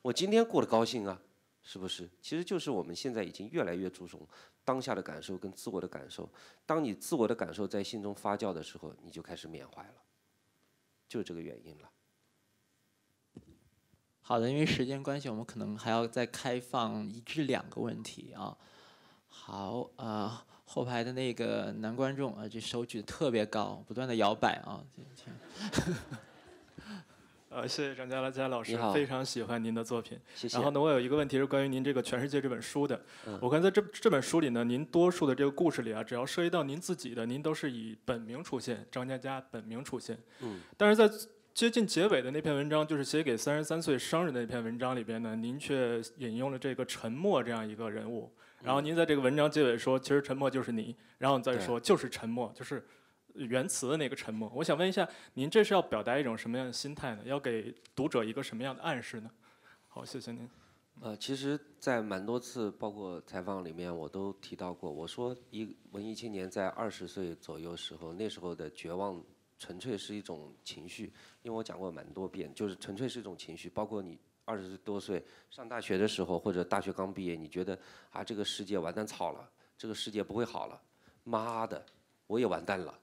我今天过得高兴啊。是不是？其实就是我们现在已经越来越注重当下的感受跟自我的感受。当你自我的感受在心中发酵的时候，你就开始缅怀了，就这个原因了。好的，因为时间关系，我们可能还要再开放一至两个问题啊。好，呃，后排的那个男观众啊，这手举得特别高，不断的摇摆啊。呃，谢谢张嘉佳老师，非常喜欢您的作品。谢谢。然后呢，我有一个问题是关于您这个《全世界》这本书的。我看在这这本书里呢，您多数的这个故事里啊，只要涉及到您自己的，您都是以本名出现，张嘉佳本名出现。嗯。但是在接近结尾的那篇文章，就是写给三十三岁生日的那篇文章里边呢，您却引用了这个沉默这样一个人物。然后您在这个文章结尾说，其实沉默就是你。然后再说，就是沉默，就是。原词的那个沉默，我想问一下，您这是要表达一种什么样的心态呢？要给读者一个什么样的暗示呢？好，谢谢您。呃，其实，在蛮多次包括采访里面，我都提到过，我说一文艺青年在二十岁左右时候，那时候的绝望纯粹是一种情绪，因为我讲过蛮多遍，就是纯粹是一种情绪。包括你二十多岁上大学的时候，或者大学刚毕业，你觉得啊，这个世界完蛋操了，这个世界不会好了，妈的，我也完蛋了。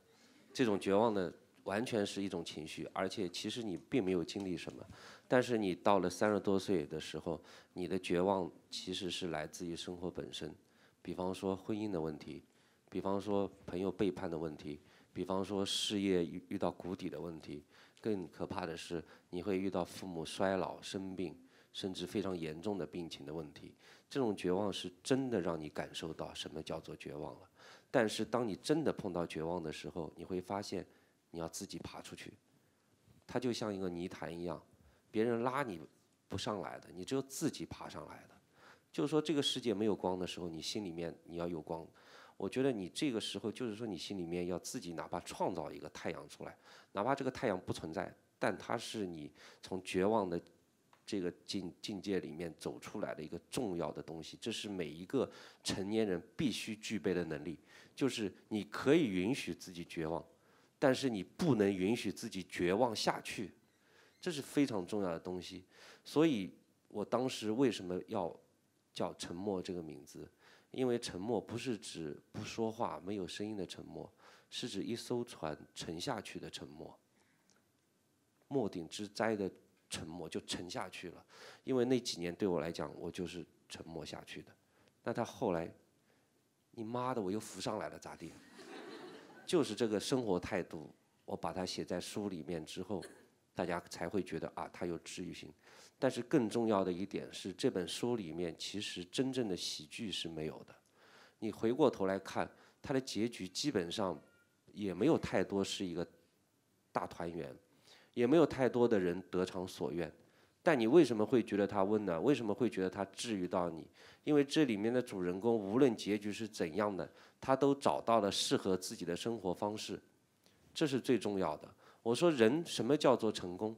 这种绝望的完全是一种情绪，而且其实你并没有经历什么，但是你到了三十多岁的时候，你的绝望其实是来自于生活本身，比方说婚姻的问题，比方说朋友背叛的问题，比方说事业遇遇到谷底的问题，更可怕的是你会遇到父母衰老、生病，甚至非常严重的病情的问题。这种绝望是真的让你感受到什么叫做绝望了。但是，当你真的碰到绝望的时候，你会发现，你要自己爬出去。它就像一个泥潭一样，别人拉你不上来的，你只有自己爬上来的。就是说，这个世界没有光的时候，你心里面你要有光。我觉得你这个时候，就是说，你心里面要自己哪怕创造一个太阳出来，哪怕这个太阳不存在，但它是你从绝望的。这个境境界里面走出来的一个重要的东西，这是每一个成年人必须具备的能力，就是你可以允许自己绝望，但是你不能允许自己绝望下去，这是非常重要的东西。所以我当时为什么要叫沉默这个名字？因为沉默不是指不说话、没有声音的沉默，是指一艘船沉下去的沉默。末顶之灾的。沉默就沉下去了，因为那几年对我来讲，我就是沉默下去的。那他后来，你妈的，我又浮上来了，咋地？就是这个生活态度，我把它写在书里面之后，大家才会觉得啊，它有治愈性。但是更重要的一点是，这本书里面其实真正的喜剧是没有的。你回过头来看，它的结局基本上也没有太多是一个大团圆。也没有太多的人得偿所愿，但你为什么会觉得它温暖？为什么会觉得它治愈到你？因为这里面的主人公无论结局是怎样的，他都找到了适合自己的生活方式，这是最重要的。我说人什么叫做成功？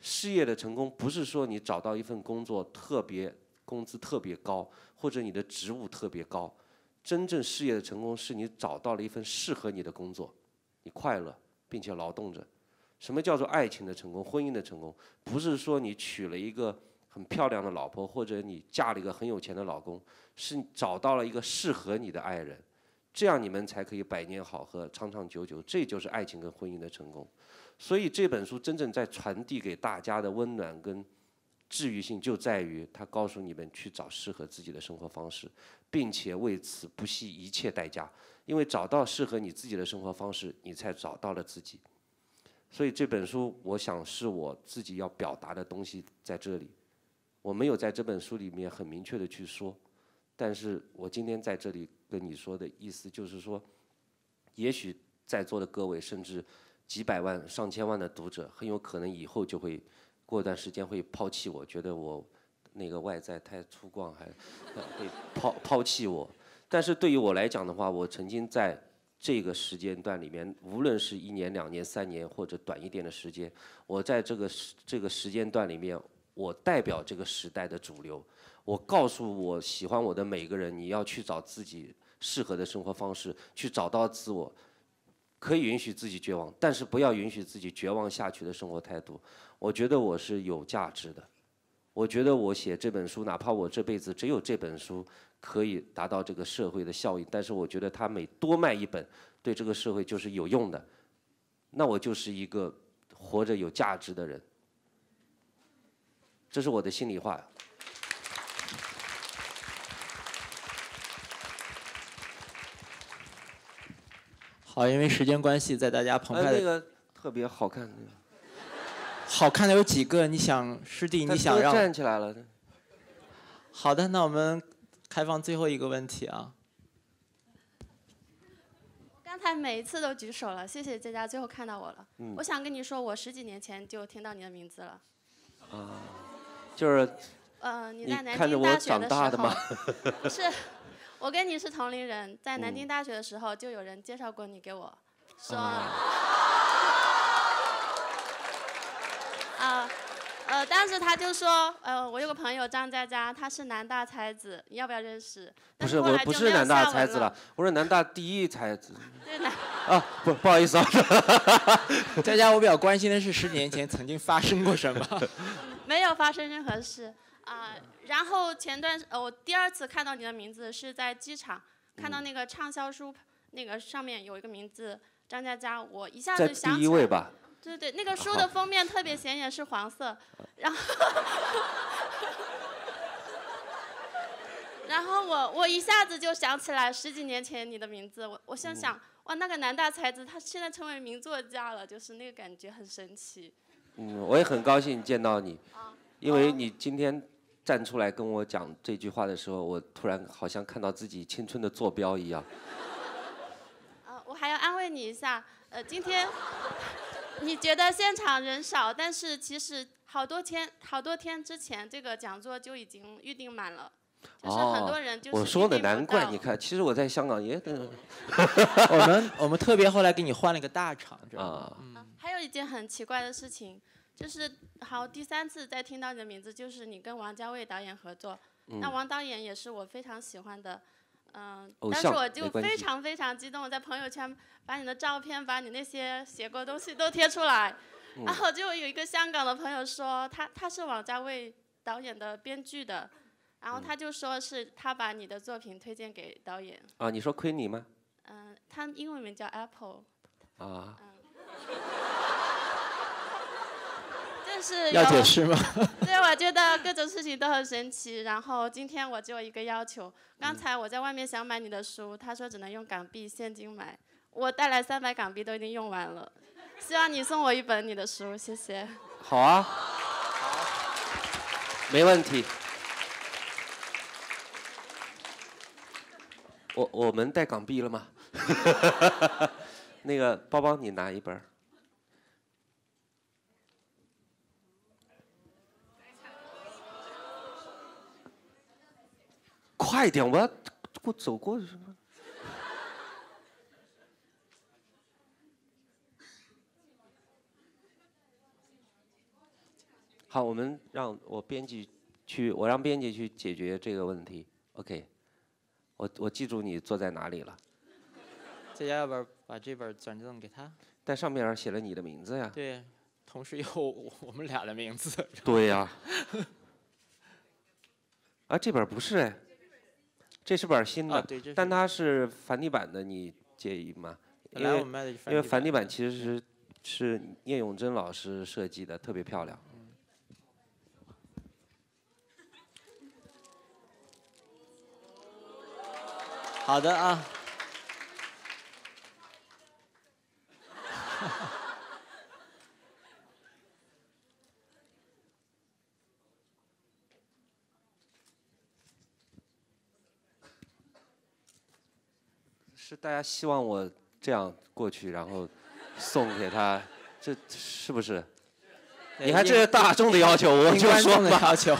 事业的成功不是说你找到一份工作特别工资特别高，或者你的职务特别高，真正事业的成功是你找到了一份适合你的工作，你快乐并且劳动着。什么叫做爱情的成功、婚姻的成功？不是说你娶了一个很漂亮的老婆，或者你嫁了一个很有钱的老公，是找到了一个适合你的爱人，这样你们才可以百年好合、长长久久。这就是爱情跟婚姻的成功。所以这本书真正在传递给大家的温暖跟治愈性就在于它告诉你们去找适合自己的生活方式，并且为此不惜一切代价。因为找到适合你自己的生活方式，你才找到了自己。所以这本书，我想是我自己要表达的东西在这里。我没有在这本书里面很明确的去说，但是我今天在这里跟你说的意思就是说，也许在座的各位，甚至几百万、上千万的读者，很有可能以后就会过段时间会抛弃我，觉得我那个外在太粗犷，还会抛抛弃我。但是对于我来讲的话，我曾经在这个时间段里面，无论是一年、两年、三年或者短一点的时间，我在这个时这个时间段里面，我代表这个时代的主流。我告诉我喜欢我的每个人，你要去找自己适合的生活方式，去找到自我。可以允许自己绝望，但是不要允许自己绝望下去的生活态度。我觉得我是有价值的。我觉得我写这本书，哪怕我这辈子只有这本书。可以达到这个社会的效益，但是我觉得他每多卖一本，对这个社会就是有用的，那我就是一个活着有价值的人，这是我的心里话。好，因为时间关系，在大家澎湃的那个特别好看，好看的有几个？你想师弟，你想让站起来了？好的，那我们。开放最后一个问题啊！刚才每一次都举手了，谢谢佳佳，最后看到我了。我想跟你说，我十几年前就听到你的名字了。啊，就是。呃，你在南京大学的时候。是，我跟你是同龄人，在南京大学的时候就有人介绍过你给我，说。啊。呃，当时他就说，呃，我有个朋友张佳佳，他是南大才子，你要不要认识？不是，我不是南大才子了，我是南大第一才子。对的。啊，不，不好意思啊。佳佳，我比较关心的是十年前曾经发生过什么？没有发生任何事啊。然后前段，呃，我第二次看到你的名字是在机场，看到那个畅销书，那个上面有一个名字张佳佳，我一下子想起来。第一位吧。对对，那个书的封面特别显眼，是黄色，然后，然后我我一下子就想起来十几年前你的名字，我我想想，哇，那个南大才子他现在成为名作家了，就是那个感觉很神奇。嗯，我也很高兴见到你，因为你今天站出来跟我讲这句话的时候，我突然好像看到自己青春的坐标一样。啊，我还要安慰你一下，呃，今天。你觉得现场人少，但是其实好多天好多天之前，这个讲座就已经预定满了，就是很多人就是我说的难怪，你看，其实我在香港也等。我们我们特别后来给你换了一个大场，啊。还有一件很奇怪的事情，就是好第三次再听到你的名字，就是你跟王家卫导演合作，那王导演也是我非常喜欢的。嗯，但是我就非常非常激动，在朋友圈把你的照片、把你那些写过东西都贴出来，然后就有一个香港的朋友说，他他是王家卫导演的编剧的，然后他就说是他把你的作品推荐给导演。啊，你说亏你吗？嗯，他英文名叫 Apple。啊。就是要解释吗？对，我觉得各种事情都很神奇。然后今天我就有一个要求，刚才我在外面想买你的书，他说只能用港币现金买，我带来三百港币都已经用完了，希望你送我一本你的书，谢谢。好啊，没问题。我我们带港币了吗？那个包包你拿一本。快点！我要给我走过去。好，我们让我编辑去，我让编辑去解决这个问题。OK，我我记住你坐在哪里了。在家要不要把这本转赠给他？但上面写了你的名字呀。对，同时有我们俩的名字。对呀。啊，这本不是哎。这是本新的，但它是繁体版的，你介意吗？因为因为繁体版其实是是聂永贞老师设计的，特别漂亮。好的啊。是大家希望我这样过去，然后送给他，这是不是？你看这是大众的要求，我就说的要求。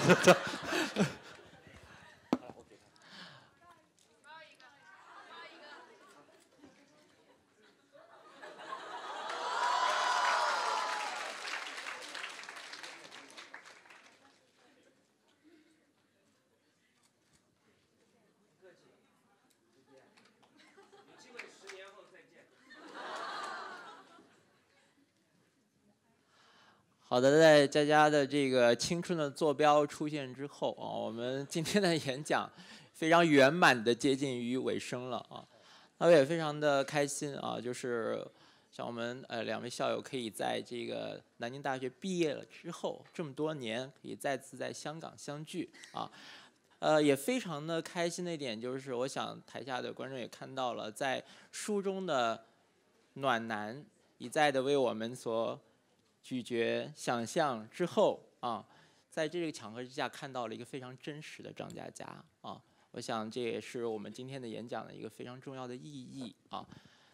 好的，在佳佳的这个青春的坐标出现之后啊，我们今天的演讲非常圆满的接近于尾声了啊。那我也非常的开心啊，就是像我们呃两位校友可以在这个南京大学毕业了之后这么多年，可以再次在香港相聚啊。呃，也非常的开心的一点就是，我想台下的观众也看到了，在书中的暖男一再的为我们所。咀嚼、想象之后啊，在这个场合之下看到了一个非常真实的张嘉佳啊，我想这也是我们今天的演讲的一个非常重要的意义啊。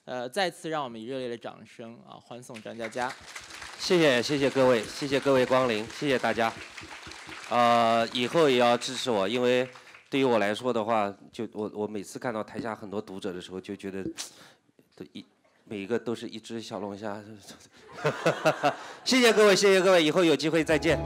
呃，再次让我们以热烈的掌声啊欢送张嘉佳。谢谢谢谢各位，谢谢各位光临，谢谢大家。呃，以后也要支持我，因为对于我来说的话，就我我每次看到台下很多读者的时候，就觉得 都一。每一个都是一只小龙虾，谢谢各位，谢谢各位，以后有机会再见。